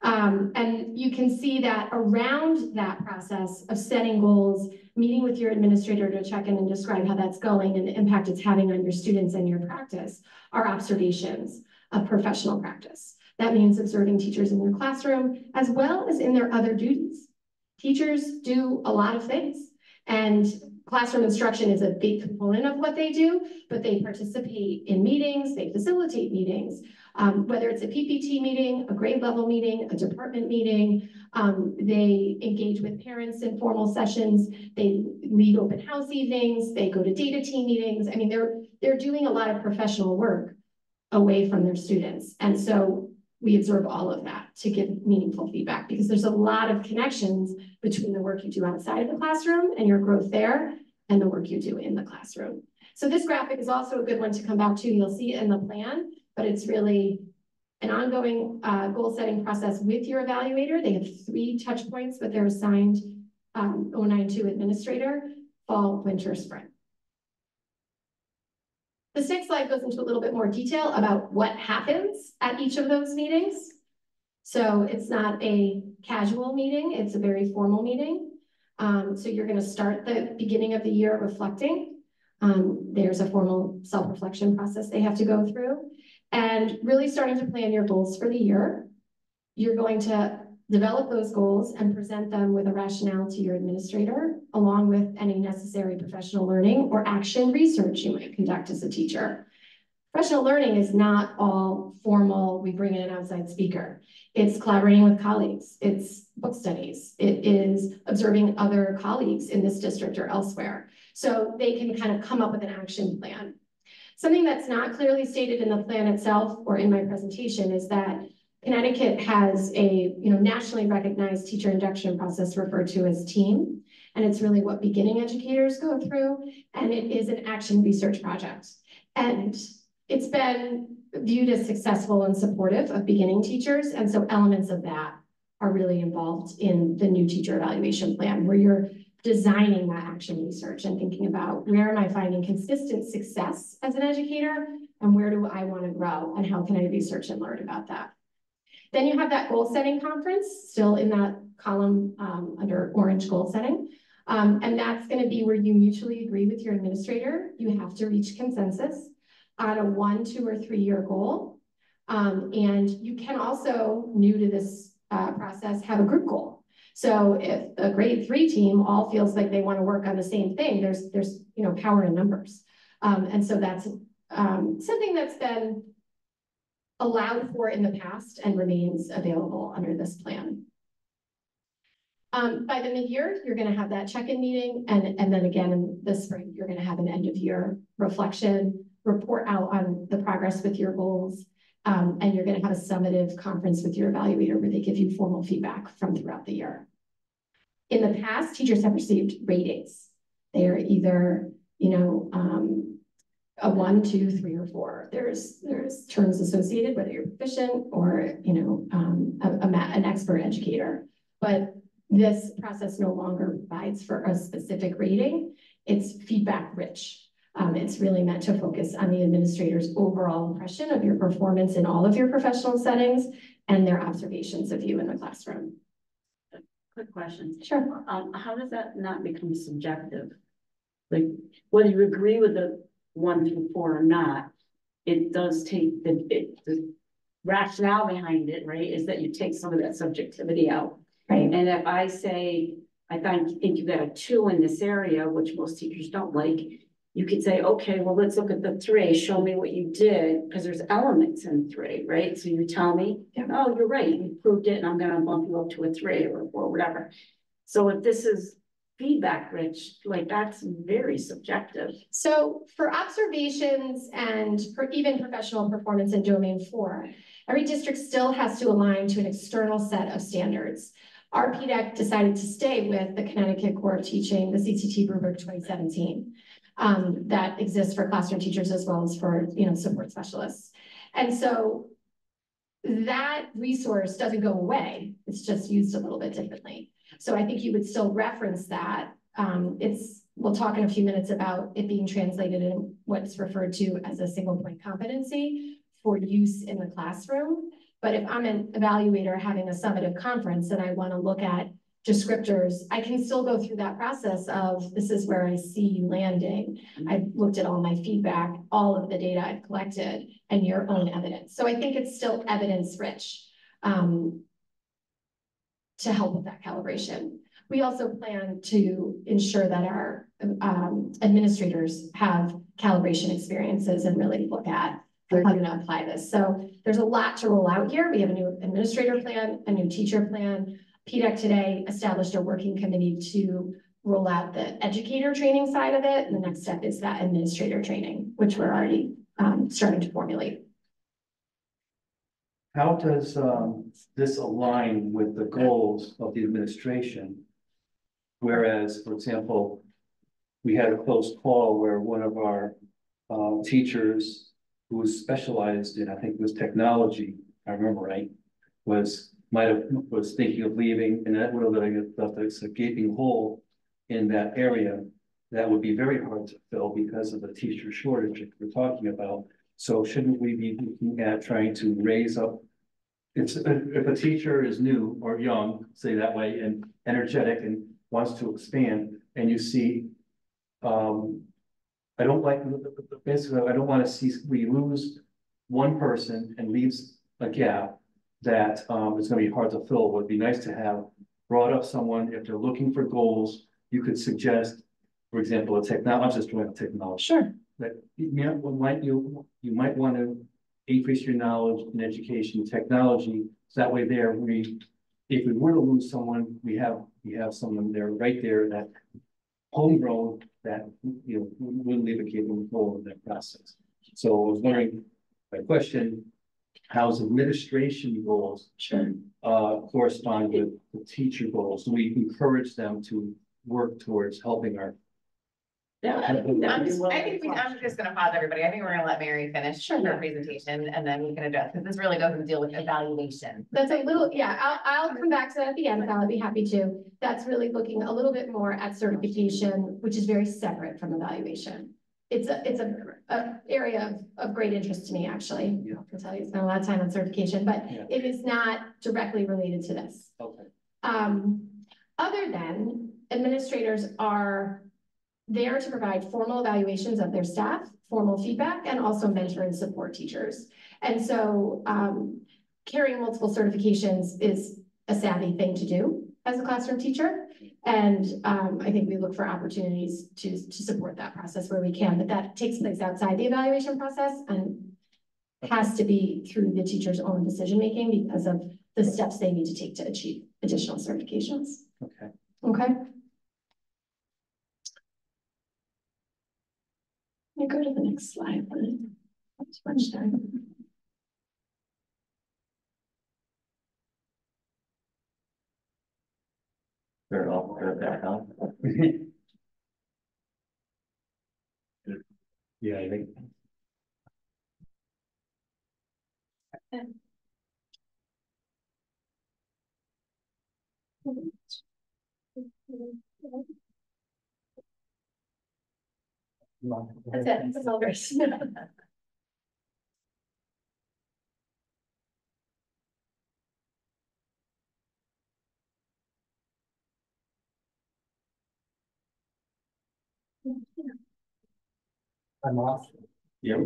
S9: Um, and you can see that around that process of setting goals, meeting with your administrator to check in and describe how that's going and the impact it's having on your students and your practice are observations of professional practice. That means observing teachers in their classroom as well as in their other duties. Teachers do a lot of things and classroom instruction is a big component of what they do, but they participate in meetings, they facilitate meetings, um, whether it's a PPT meeting, a grade level meeting, a department meeting, um, they engage with parents in formal sessions, they lead open house evenings, they go to data team meetings. I mean, they're, they're doing a lot of professional work away from their students. And so we observe all of that to give meaningful feedback because there's a lot of connections between the work you do outside of the classroom and your growth there and the work you do in the classroom. So this graphic is also a good one to come back to. You'll see it in the plan but it's really an ongoing uh, goal setting process with your evaluator. They have three touch points with their assigned um, 092 administrator, fall, winter, spring. This next slide goes into a little bit more detail about what happens at each of those meetings. So it's not a casual meeting, it's a very formal meeting. Um, so you're gonna start the beginning of the year reflecting. Um, there's a formal self-reflection process they have to go through and really starting to plan your goals for the year. You're going to develop those goals and present them with a rationale to your administrator, along with any necessary professional learning or action research you might conduct as a teacher. Professional learning is not all formal, we bring in an outside speaker. It's collaborating with colleagues, it's book studies, it is observing other colleagues in this district or elsewhere. So they can kind of come up with an action plan. Something that's not clearly stated in the plan itself or in my presentation is that Connecticut has a you know nationally recognized teacher induction process referred to as TEAM, and it's really what beginning educators go through, and it is an action research project. And it's been viewed as successful and supportive of beginning teachers, and so elements of that are really involved in the new teacher evaluation plan, where you're designing that action research and thinking about where am I finding consistent success as an educator and where do I want to grow and how can I research and learn about that. Then you have that goal setting conference still in that column um, under orange goal setting. Um, and that's going to be where you mutually agree with your administrator. You have to reach consensus on a one, two, or three year goal. Um, and you can also, new to this uh, process, have a group goal. So if the grade three team all feels like they want to work on the same thing, there's, there's, you know, power in numbers. Um, and so that's um, something that's been allowed for in the past and remains available under this plan. Um, by the mid-year, you're going to have that check-in meeting, and, and then again in the spring, you're going to have an end-of-year reflection, report out on the progress with your goals, um, and you're going to have a summative conference with your evaluator where they give you formal feedback from throughout the year. In the past, teachers have received ratings. They are either, you know, um, a one, two, three, or four. There's, there's terms associated, whether you're proficient or, you know, um, a, a an expert educator. But this process no longer provides for a specific rating. It's feedback rich. Um, it's really meant to focus on the administrator's overall impression of your performance in all of your professional settings and their observations of you in the classroom.
S2: Quick question.
S9: Sure.
S2: Um, how does that not become subjective? Like, whether you agree with the one through four or not, it does take the, it, the rationale behind it, right, is that you take some of that subjectivity out.
S9: Right.
S2: And if I say, I think, think you got a two in this area, which most teachers don't like, you could say, okay, well, let's look at the three, show me what you did, because there's elements in three, right? So you tell me,
S9: Yeah.
S2: oh, you're right, you proved it, and I'm gonna bump you up to a three or, or whatever. So if this is feedback rich, like that's very subjective.
S9: So for observations and for even professional performance in domain four, every district still has to align to an external set of standards. Our PDEC decided to stay with the Connecticut Core of Teaching, the CCT rubric twenty seventeen. Um, that exists for classroom teachers as well as for, you know, support specialists. And so that resource doesn't go away, it's just used a little bit differently. So I think you would still reference that. Um, it's, we'll talk in a few minutes about it being translated in what's referred to as a single point competency for use in the classroom. But if I'm an evaluator having a summative conference and I want to look at descriptors, I can still go through that process of this is where I see you landing. I've looked at all my feedback, all of the data I've collected and your own evidence. So I think it's still evidence rich. Um, to help with that calibration. We also plan to ensure that our um, administrators have calibration experiences and really look at how to apply this. So there's a lot to roll out here. We have a new administrator plan, a new teacher plan. PDEC today established a working committee to roll out the educator training side of it. And the next step is that administrator training, which we're already um, starting to formulate.
S10: How does um this align with the goals of the administration? Whereas, for example, we had a close call where one of our uh teachers who was specialized in, I think it was technology, I remember right, was, might have, was thinking of leaving, and that would have left a gaping hole in that area that would be very hard to fill because of the teacher shortage that we're talking about. So shouldn't we be looking at trying to raise up? It's, if a teacher is new or young, say that way, and energetic and wants to expand, and you see. Um, I don't like, basically, I don't wanna see, we lose one person and leaves a gap. That um is gonna be hard to fill, would be nice to have brought up someone, if they're looking for goals, you could suggest. For example, a technologist doing technology
S9: Sure.
S10: that, you know, might you, you might want to increase your knowledge in education, technology, so that way there, we, if we were to lose someone, we have, we have someone there, right there, that homegrown, that, you know, will leave a capable role in that process. So I was wondering, my question, how's administration goals
S9: Sure.
S10: uh, correspond with the teacher goals? Do we encourage them to work towards helping our
S2: Yeah.
S1: I'm just, I think we, I'm just gonna pause everybody. I think we're gonna let Mary finish
S9: Sure.
S1: her presentation and then we can address, because this really doesn't deal with evaluation.
S9: That's a little, yeah, I'll, I'll come back to that at the end, Val, I'll be happy to. That's really looking a little bit more at certification, which is very separate from evaluation. It's a, it's a, a area of, of great interest to me, actually.
S10: Yeah.
S9: I can tell you, I spent a lot of time on certification, but
S10: Yeah.
S9: it is not directly related to this.
S10: Okay.
S9: Um, other than administrators are there to provide formal evaluations of their staff, formal feedback, and also mentor and support teachers. And so, um, carrying multiple certifications is a savvy thing to do as a classroom teacher. And, um, I think we look for opportunities to, to support that process where we can, but that takes place outside the evaluation process and has to be through the teacher's own decision-making because of the steps they need to take to achieve additional certifications.
S10: Okay.
S9: Okay? Let me go to the next slide. Too much time.
S10: Turn off, turn it back on. Yeah, I think.
S9: That's it. <laughs>
S3: I'm off.
S10: Yep.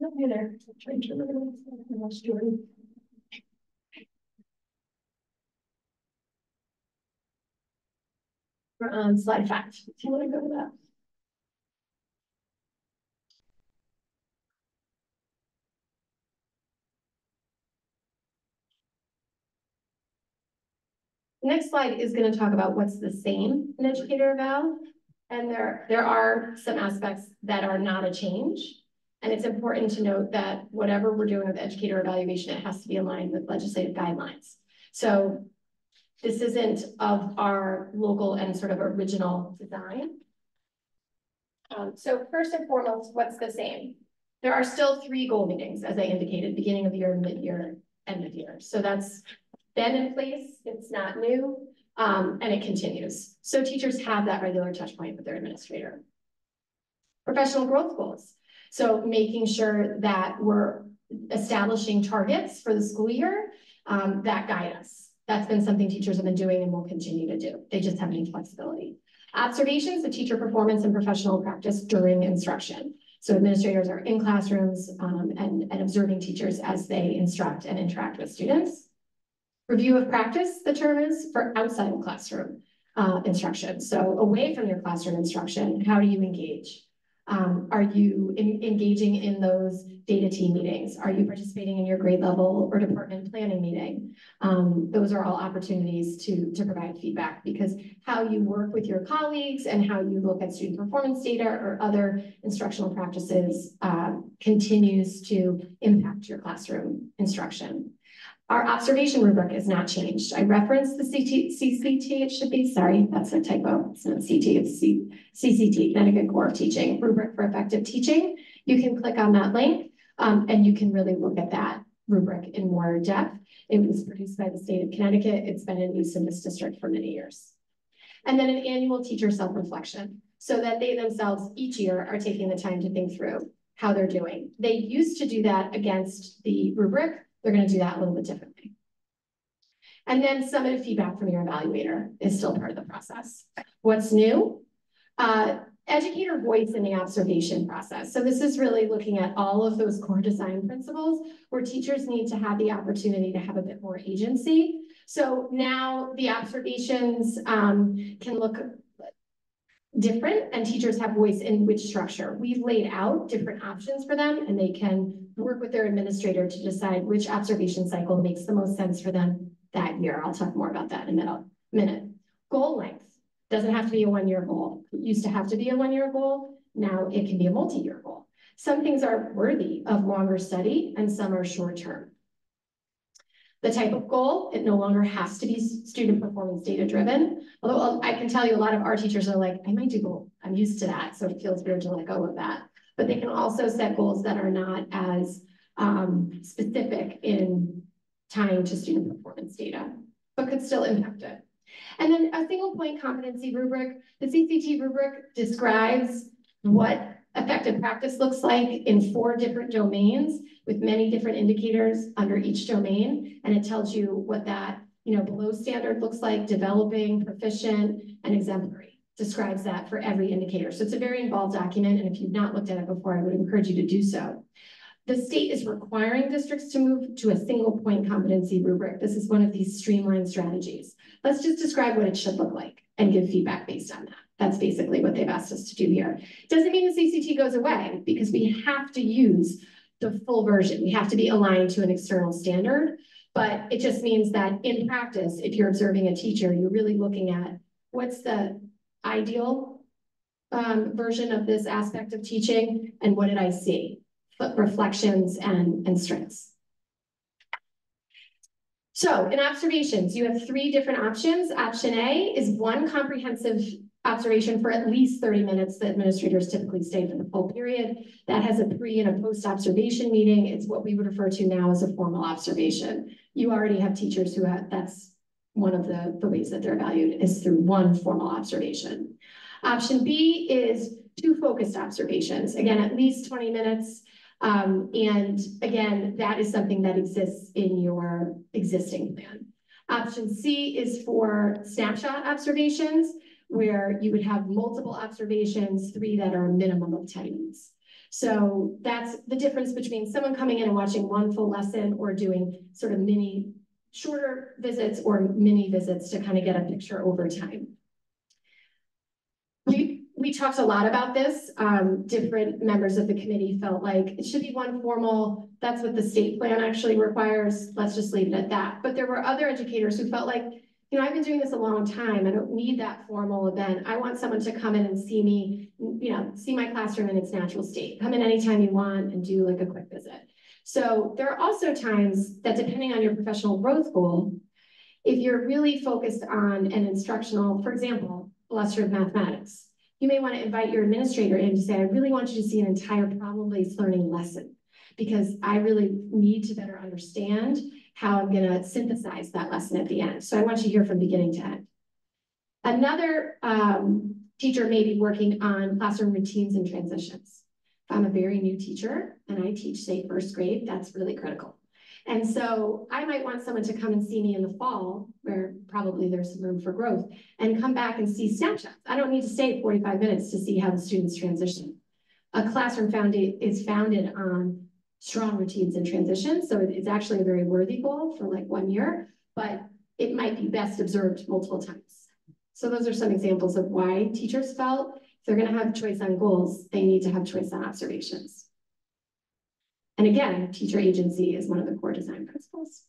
S9: No, you're there. To remember. I lost Jordan. We're on slide five. Do you want to go to that? Next slide is going to talk about what's the same in educator eval. And there, there are some aspects that are not a change. And it's important to note that whatever we're doing with educator evaluation, it has to be aligned with legislative guidelines. So this isn't of our local and sort of original design. Um, so first and foremost, what's the same? There are still three goal meetings, as I indicated, beginning of the year, mid-year, end of year. So that's been in place, it's not new, um, and it continues. So teachers have that regular touch point with their administrator. Professional growth goals. So making sure that we're establishing targets for the school year um, that guide us. That's been something teachers have been doing and will continue to do. They just have any flexibility. Observations of teacher performance and professional practice during instruction. So administrators are in classrooms um, and, and observing teachers as they instruct and interact with students. Review of practice, the term is for outside of classroom uh, instruction. So away from your classroom instruction, how do you engage? Um, are you in, engaging in those data team meetings? Are you participating in your grade level or department planning meeting? Um, those are all opportunities to, to provide feedback because how you work with your colleagues and how you look at student performance data or other instructional practices uh, continues to impact your classroom instruction. Our observation rubric is not changed. I referenced the CT, CCT, it should be, sorry, that's a typo. It's not CT, it's C, CCT, Connecticut Core of Teaching, rubric for effective teaching. You can click on that link um, and you can really look at that rubric in more depth. It was produced by the state of Connecticut. It's been in use in this district for many years. And then an annual teacher self-reflection so that they themselves each year are taking the time to think through how they're doing. They used to do that against the rubric they're going to do that a little bit differently. And then summative feedback from your evaluator is still part of the process. What's new? Uh, educator voice in the observation process. So this is really looking at all of those core design principles where teachers need to have the opportunity to have a bit more agency. So now the observations um, can look different and teachers have voice in which structure. We've laid out different options for them and they can work with their administrator to decide which observation cycle makes the most sense for them that year. I'll talk more about that in a minute. Goal length doesn't have to be a one-year goal. It used to have to be a one-year goal. Now it can be a multi-year goal. Some things are worthy of longer study and some are short-term. The type of goal, it no longer has to be student performance data driven. Although uh, I can tell you a lot of our teachers are like, I might do goal. I'm used to that. So it feels weird to let go of that. But they can also set goals that are not as um, specific in tying to student performance data, but could still impact it. And then a single point competency rubric, the CCT rubric describes what effective practice looks like in four different domains with many different indicators under each domain. And it tells you what that, you know, below standard looks like, developing, proficient, and exemplary describes that for every indicator. So it's a very involved document. And if you've not looked at it before, I would encourage you to do so. The state is requiring districts to move to a single point competency rubric. This is one of these streamlined strategies. Let's just describe what it should look like and give feedback based on that. That's basically what they've asked us to do here. Doesn't mean the CCT goes away because we have to use the full version. We have to be aligned to an external standard, but it just means that in practice, if you're observing a teacher, you're really looking at what's the ideal um, version of this aspect of teaching and what did I see? Reflections and, and strengths. So in observations, you have three different options. Option A is one comprehensive observation for at least thirty minutes. The administrators typically stay for the full period. That has a pre and a post observation meeting. It's what we would refer to now as a formal observation. You already have teachers who have, that's one of the, the ways that they're valued is through one formal observation. Option B is two focused observations, again, at least twenty minutes. Um, and again, that is something that exists in your existing plan. Option C is for snapshot observations, where you would have multiple observations, three that are a minimum of ten minutes. So that's the difference between someone coming in and watching one full lesson or doing sort of mini, shorter visits or mini visits to kind of get a picture over time. We, we talked a lot about this. Um, different members of the committee felt like it should be one formal, that's what the state plan actually requires. Let's just leave it at that. But there were other educators who felt like, you know, I've been doing this a long time. I don't need that formal event. I want someone to come in and see me, you know, see my classroom in its natural state. Come in anytime you want and do like a quick visit. So there are also times that depending on your professional growth goal, if you're really focused on an instructional, for example, illustrative mathematics, you may want to invite your administrator in to say, I really want you to see an entire problem-based learning lesson because I really need to better understand how I'm going to synthesize that lesson at the end. So I want you to hear from beginning to end. Another um, teacher may be working on classroom routines and transitions. If I'm a very new teacher and I teach, say, first grade, that's really critical. And so I might want someone to come and see me in the fall, where probably there's some room for growth, and come back and see snapshots. I don't need to stay 45 minutes to see how the students transition. A classroom founded is founded on strong routines and transitions. So it's actually a very worthy goal for like one year, but it might be best observed multiple times. So those are some examples of why teachers felt they're going to have choice on goals, they need to have choice on observations. And again, teacher agency is one of the core design principles.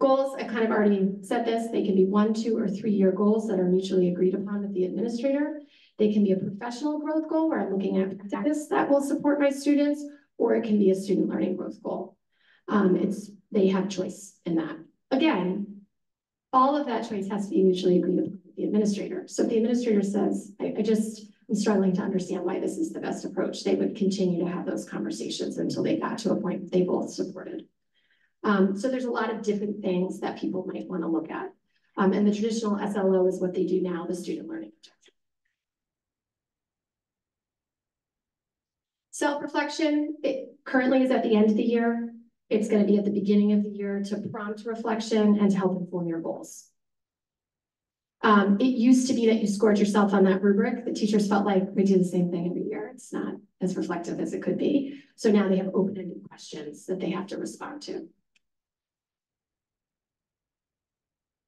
S9: Goals, I kind of already said this, they can be one, two, or three-year goals that are mutually agreed upon with the administrator. They can be a professional growth goal where I'm looking at practice that will support my students, or it can be a student learning growth goal. Um, it's they have choice in that. Again, all of that choice has to be mutually agreed upon the administrator. So if the administrator says, I, I just I'm struggling to understand why this is the best approach. They would continue to have those conversations until they got to a point they both supported. Um, so there's a lot of different things that people might want to look at. Um, and the traditional SLO is what they do now, the student learning objective. Self-reflection, it currently is at the end of the year. It's going to be at the beginning of the year to prompt reflection and to help inform your goals. Um, it used to be that you scored yourself on that rubric. The teachers felt like we do the same thing every year. It's not as reflective as it could be. So now they have open-ended questions that they have to respond to.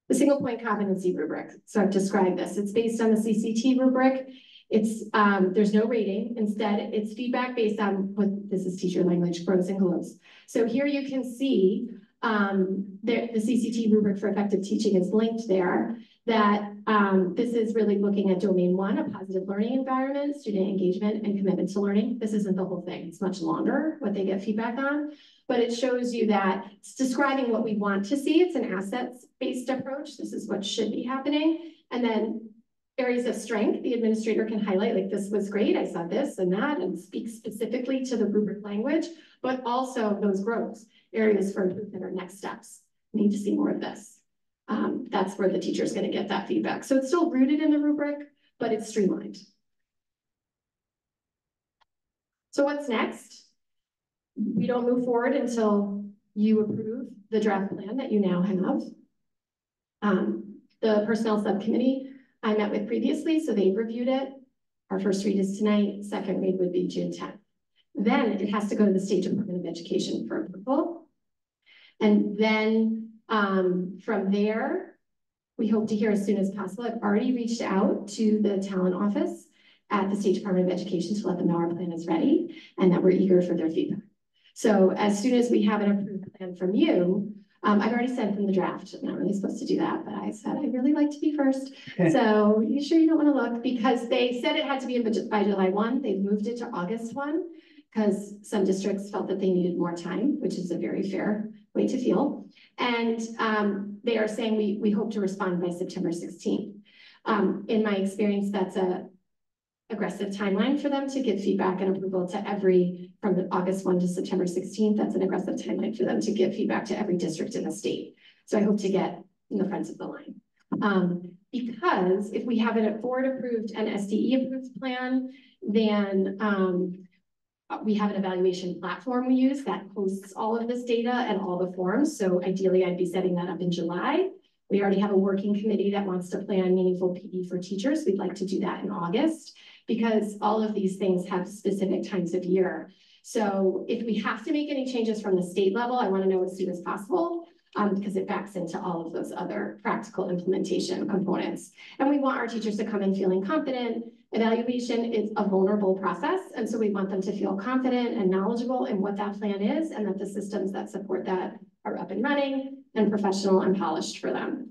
S9: The single point competency rubric. So I've described this. It's based on the CCT rubric. It's um, there's no rating. Instead, it's feedback based on what this is teacher language, pros and glows. So here you can see um, the, the CCT rubric for effective teaching is linked there that um, this is really looking at domain one, a positive learning environment, student engagement and commitment to learning. This isn't the whole thing. It's much longer what they get feedback on, but it shows you that it's describing what we want to see. It's an assets-based approach. This is what should be happening. And then areas of strength, the administrator can highlight like this was great. I saw this and that and speak specifically to the rubric language, but also those growths, areas for improvement or next steps. Need to see more of this um, that's where the teacher is going to get that feedback. So it's still rooted in the rubric, but it's streamlined. So what's next? We don't move forward until you approve the draft plan that you now have. Um, the personnel subcommittee I met with previously, so they've reviewed it. Our first read is tonight, second read would be June 10th. Then it has to go to the State Department of Education for approval. And then um, from there, we hope to hear as soon as possible. I've already reached out to the talent office at the State Department of Education to let them know our plan is ready and that we're eager for their feedback. So as soon as we have an approved plan from you, um, I've already sent them the draft. I'm not really supposed to do that, but I said I'd really like to be first. so you sure you don't want to look? Because they said it had to be in by July 1. They've moved it to August 1 because some districts felt that they needed more time, which is a very fair way to feel. And um, they are saying we, we hope to respond by September 16th. Um, in my experience, that's a aggressive timeline for them to give feedback and approval to every, from the August one to September sixteenth, that's an aggressive timeline for them to give feedback to every district in the state. So I hope to get in the front of the line. Um, because if we have a board approved and SDE approved plan, then, um, we have an evaluation platform we use that hosts all of this data and all the forms. So ideally, I'd be setting that up in July. We already have a working committee that wants to plan meaningful PD for teachers. We'd like to do that in August because all of these things have specific times of year. So if we have to make any changes from the state level, I want to know as soon as possible um, because it backs into all of those other practical implementation components. And we want our teachers to come in feeling confident. Evaluation is a vulnerable process, and so we want them to feel confident and knowledgeable in what that plan is and that the systems that support that are up and running and professional and polished for them.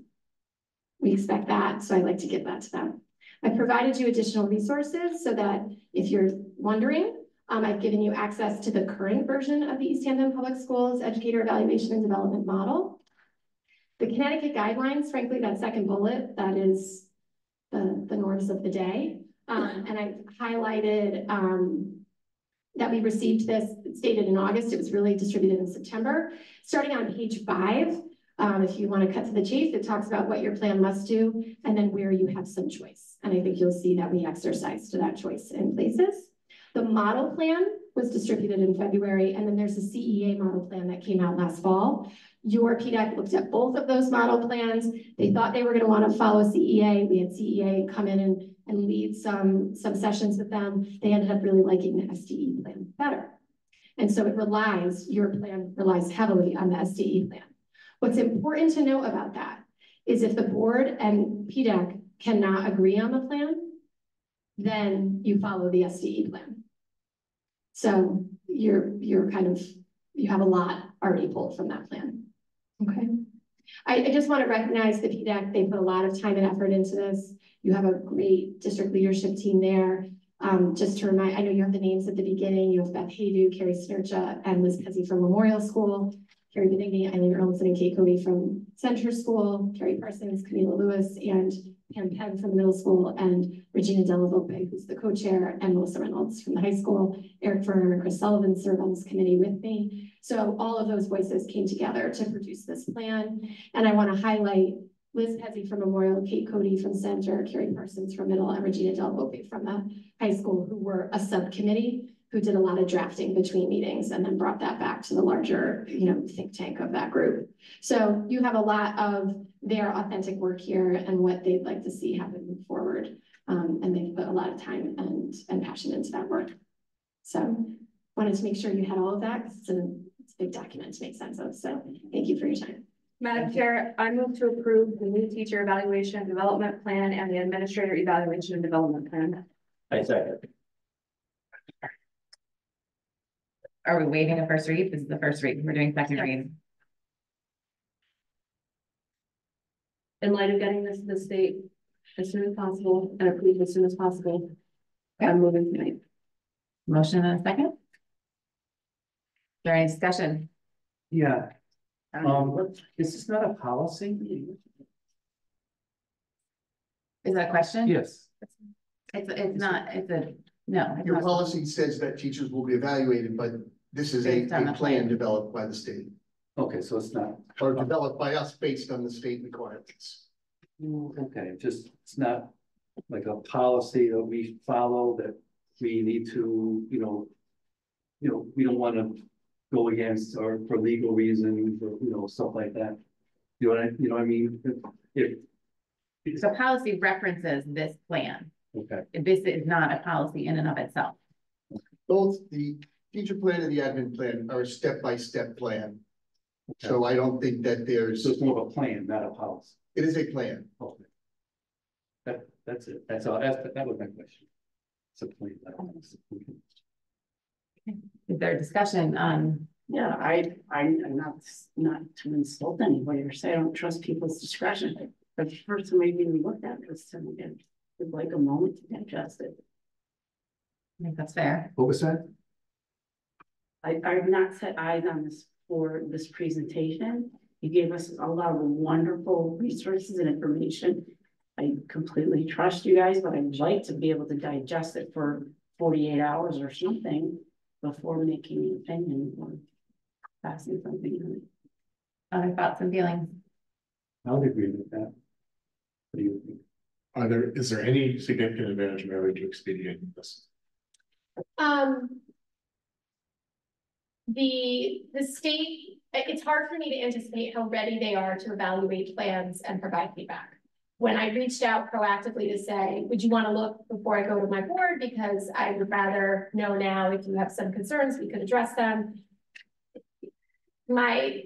S9: We expect that, so I'd like to give that to them. I've provided you additional resources so that if you're wondering, um, I've given you access to the current version of the East Hampton Public Schools Educator Evaluation and Development Model. The Connecticut guidelines, frankly, that second bullet, that is the, the norms of the day. Um, and I've highlighted um, that we received this stated in August. It was really distributed in September. Starting on page five, um, if you want to cut to the chase, it talks about what your plan must do and then where you have some choice. And I think you'll see that we exercise to that choice in places. The model plan was distributed in February, and then there's a CEA model plan that came out last fall. Your PDEC looked at both of those model plans. They thought they were going to want to follow CEA. We had CEA come in and, and lead some, some sessions with them. They ended up really liking the SDE plan better. And so it relies, your plan relies heavily on the SDE plan. What's important to know about that is if the board and PDEC cannot agree on the plan, then you follow the SDE plan. So you're, you're kind of, you have a lot already pulled from that plan. Okay. I, I just want to recognize the PDEC. They put a lot of time and effort into this. You have a great district leadership team there. Um, just to remind, I know you have the names at the beginning. You have Beth Haydu, Carrie Snurcha, and Liz Pezzi from Memorial School. Carrie Benigni, Eileen Erlinson, and Kate Cody from Center School, Carrie Parsons, Camila Lewis, and Pam Penn from the middle school, and Regina Delavolpe, who's the co-chair, and Melissa Reynolds from the high school. Eric Verner and Chris Sullivan serve on this committee with me. So all of those voices came together to produce this plan. And I want to highlight Liz Pezzi from Memorial, Kate Cody from Center, Carrie Parsons from Middle, and Regina Delavolpe from the high school, who were a subcommittee who did a lot of drafting between meetings and then brought that back to the larger, you know, think tank of that group. So you have a lot of their authentic work here and what they'd like to see happen forward. Um, and they've put a lot of time and, and passion into that work. So wanted to make sure you had all of that because it's a, it's a big document to make sense of. So thank you for your time.
S4: Madam Chair, I move to approve the new teacher evaluation and development plan and the administrator evaluation and development plan.
S10: I second.
S1: Are we waiving a first read? This is the first read. We're doing second read.
S4: In light of getting this to the state as soon as possible and approved as soon as possible, I'm moving tonight.
S1: Motion and a second? Is there any discussion?
S10: Yeah, um, is this not a policy?
S1: Is that a question?
S10: Yes.
S1: It's, it's not, it's a, no. it's
S3: Your
S1: not.
S3: policy says that teachers will be evaluated, but this is a,
S1: Based on
S3: a
S1: the
S3: plan
S1: plan.
S3: developed by the state.
S10: Okay, so it's not,
S3: Or developed by us based on the state requirements.
S10: Mm, okay, just, it's not like a policy that we follow that we need to, you know. You know, we don't wanna go against or for legal reasons or, you know, stuff like that. You know what I, you know what I mean? If, if,
S1: The policy references this plan.
S10: okay,
S1: This is not a policy in and of itself.
S3: Both the teacher plan and the admin plan are a step-by-step plan. So I don't think that there's,
S10: so it's more of a plan, not a policy.
S3: it is a plan.
S10: Okay. That, that's it, that's all, that's, that was my question. It's a plan. not a policy. Okay.
S1: Is there a discussion on,
S5: Yeah, I, I, I'm not, not to insult anybody or say I don't trust people's discretion. But the first way we looked at this to get, would like a moment to digest it.
S1: I think that's fair.
S3: What was that?
S5: I, I've not set eyes on this for this presentation. You gave us a lot of wonderful resources and information. I completely trust you guys, but I'd like to be able to digest it for forty-eight hours or something before making an opinion or passing something. on it.
S1: Other thoughts and feelings?
S10: I would agree with that. What do you think?
S12: Are there, is there any significant advantage, Mary, to expediting this?
S9: Um. The, the state, it's hard for me to anticipate how ready they are to evaluate plans and provide feedback. When I reached out proactively to say, would you want to look before I go to my board? Because I would rather know now if you have some concerns, we could address them. My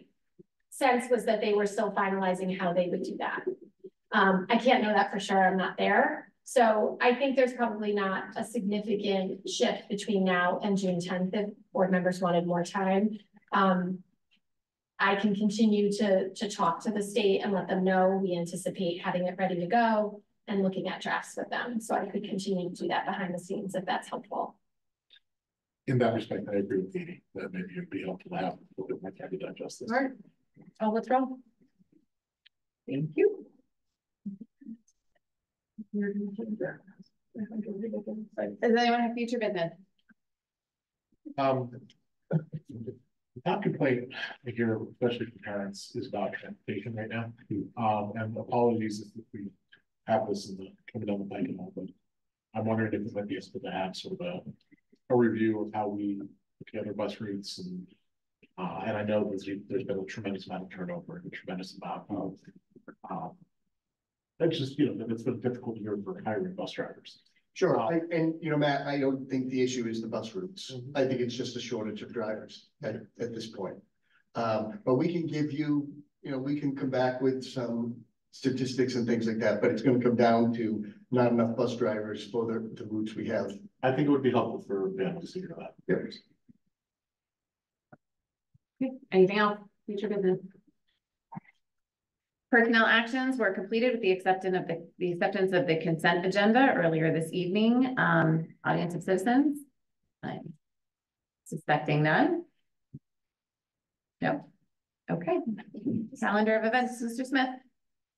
S9: sense was that they were still finalizing how they would do that. Um, I can't know that for sure, I'm not there. So I think there's probably not a significant shift between now and June tenth if board members wanted more time. Um. I can continue to, to talk to the state and let them know we anticipate having it ready to go and looking at drafts with them. So I could continue to do that behind the scenes if that's helpful.
S12: In that respect, I agree with Edie, that maybe it'd be helpful to have a little bit more time to digest this.
S1: Alright, I'll withdraw. Thank you. Does anyone have future business?
S12: Um. Top complaint hear, especially from parents, is about transportation right now. Um, and apologies if we have this in the, coming down the pike and all, but. I'm wondering if it might be useful to have sort of a, a review of how we put together bus routes and. Uh, and I know there's, there's been a tremendous amount of turnover, and a tremendous amount of, um. That's just, you know, it's been difficult year for hiring bus drivers.
S3: Sure, I, and you know, Matt, I don't think the issue is the bus routes. I think it's just a shortage of drivers at, at this point. Um, but we can give you, you know, we can come back with some statistics and things like that, but it's gonna come down to not enough bus drivers for the, the routes we have.
S12: I think it would be helpful for Ben to figure that.
S3: Yes.
S1: Okay, Anything else? Future business? Personnel actions were completed with the acceptance of the, the acceptance of the consent agenda earlier this evening. Um, audience of citizens? I'm suspecting none. No. Okay. Calendar of events, Mr. Smith.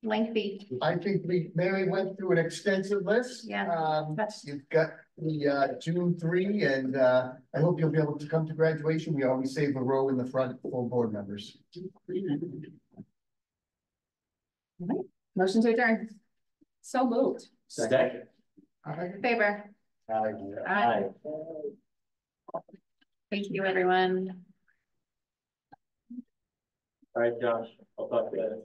S1: Lengthy.
S3: I think we, Mary went through an extensive list.
S1: Yeah.
S3: Um, you've got the, uh, June three, and, uh, I hope you'll be able to come to graduation. We always save a row in the front for board members.
S1: Motion to adjourn.
S11: So moved.
S10: Second.
S3: All right.
S1: In Favor. Aye. Thank you, everyone.
S10: All right, Josh, I'll talk to you later.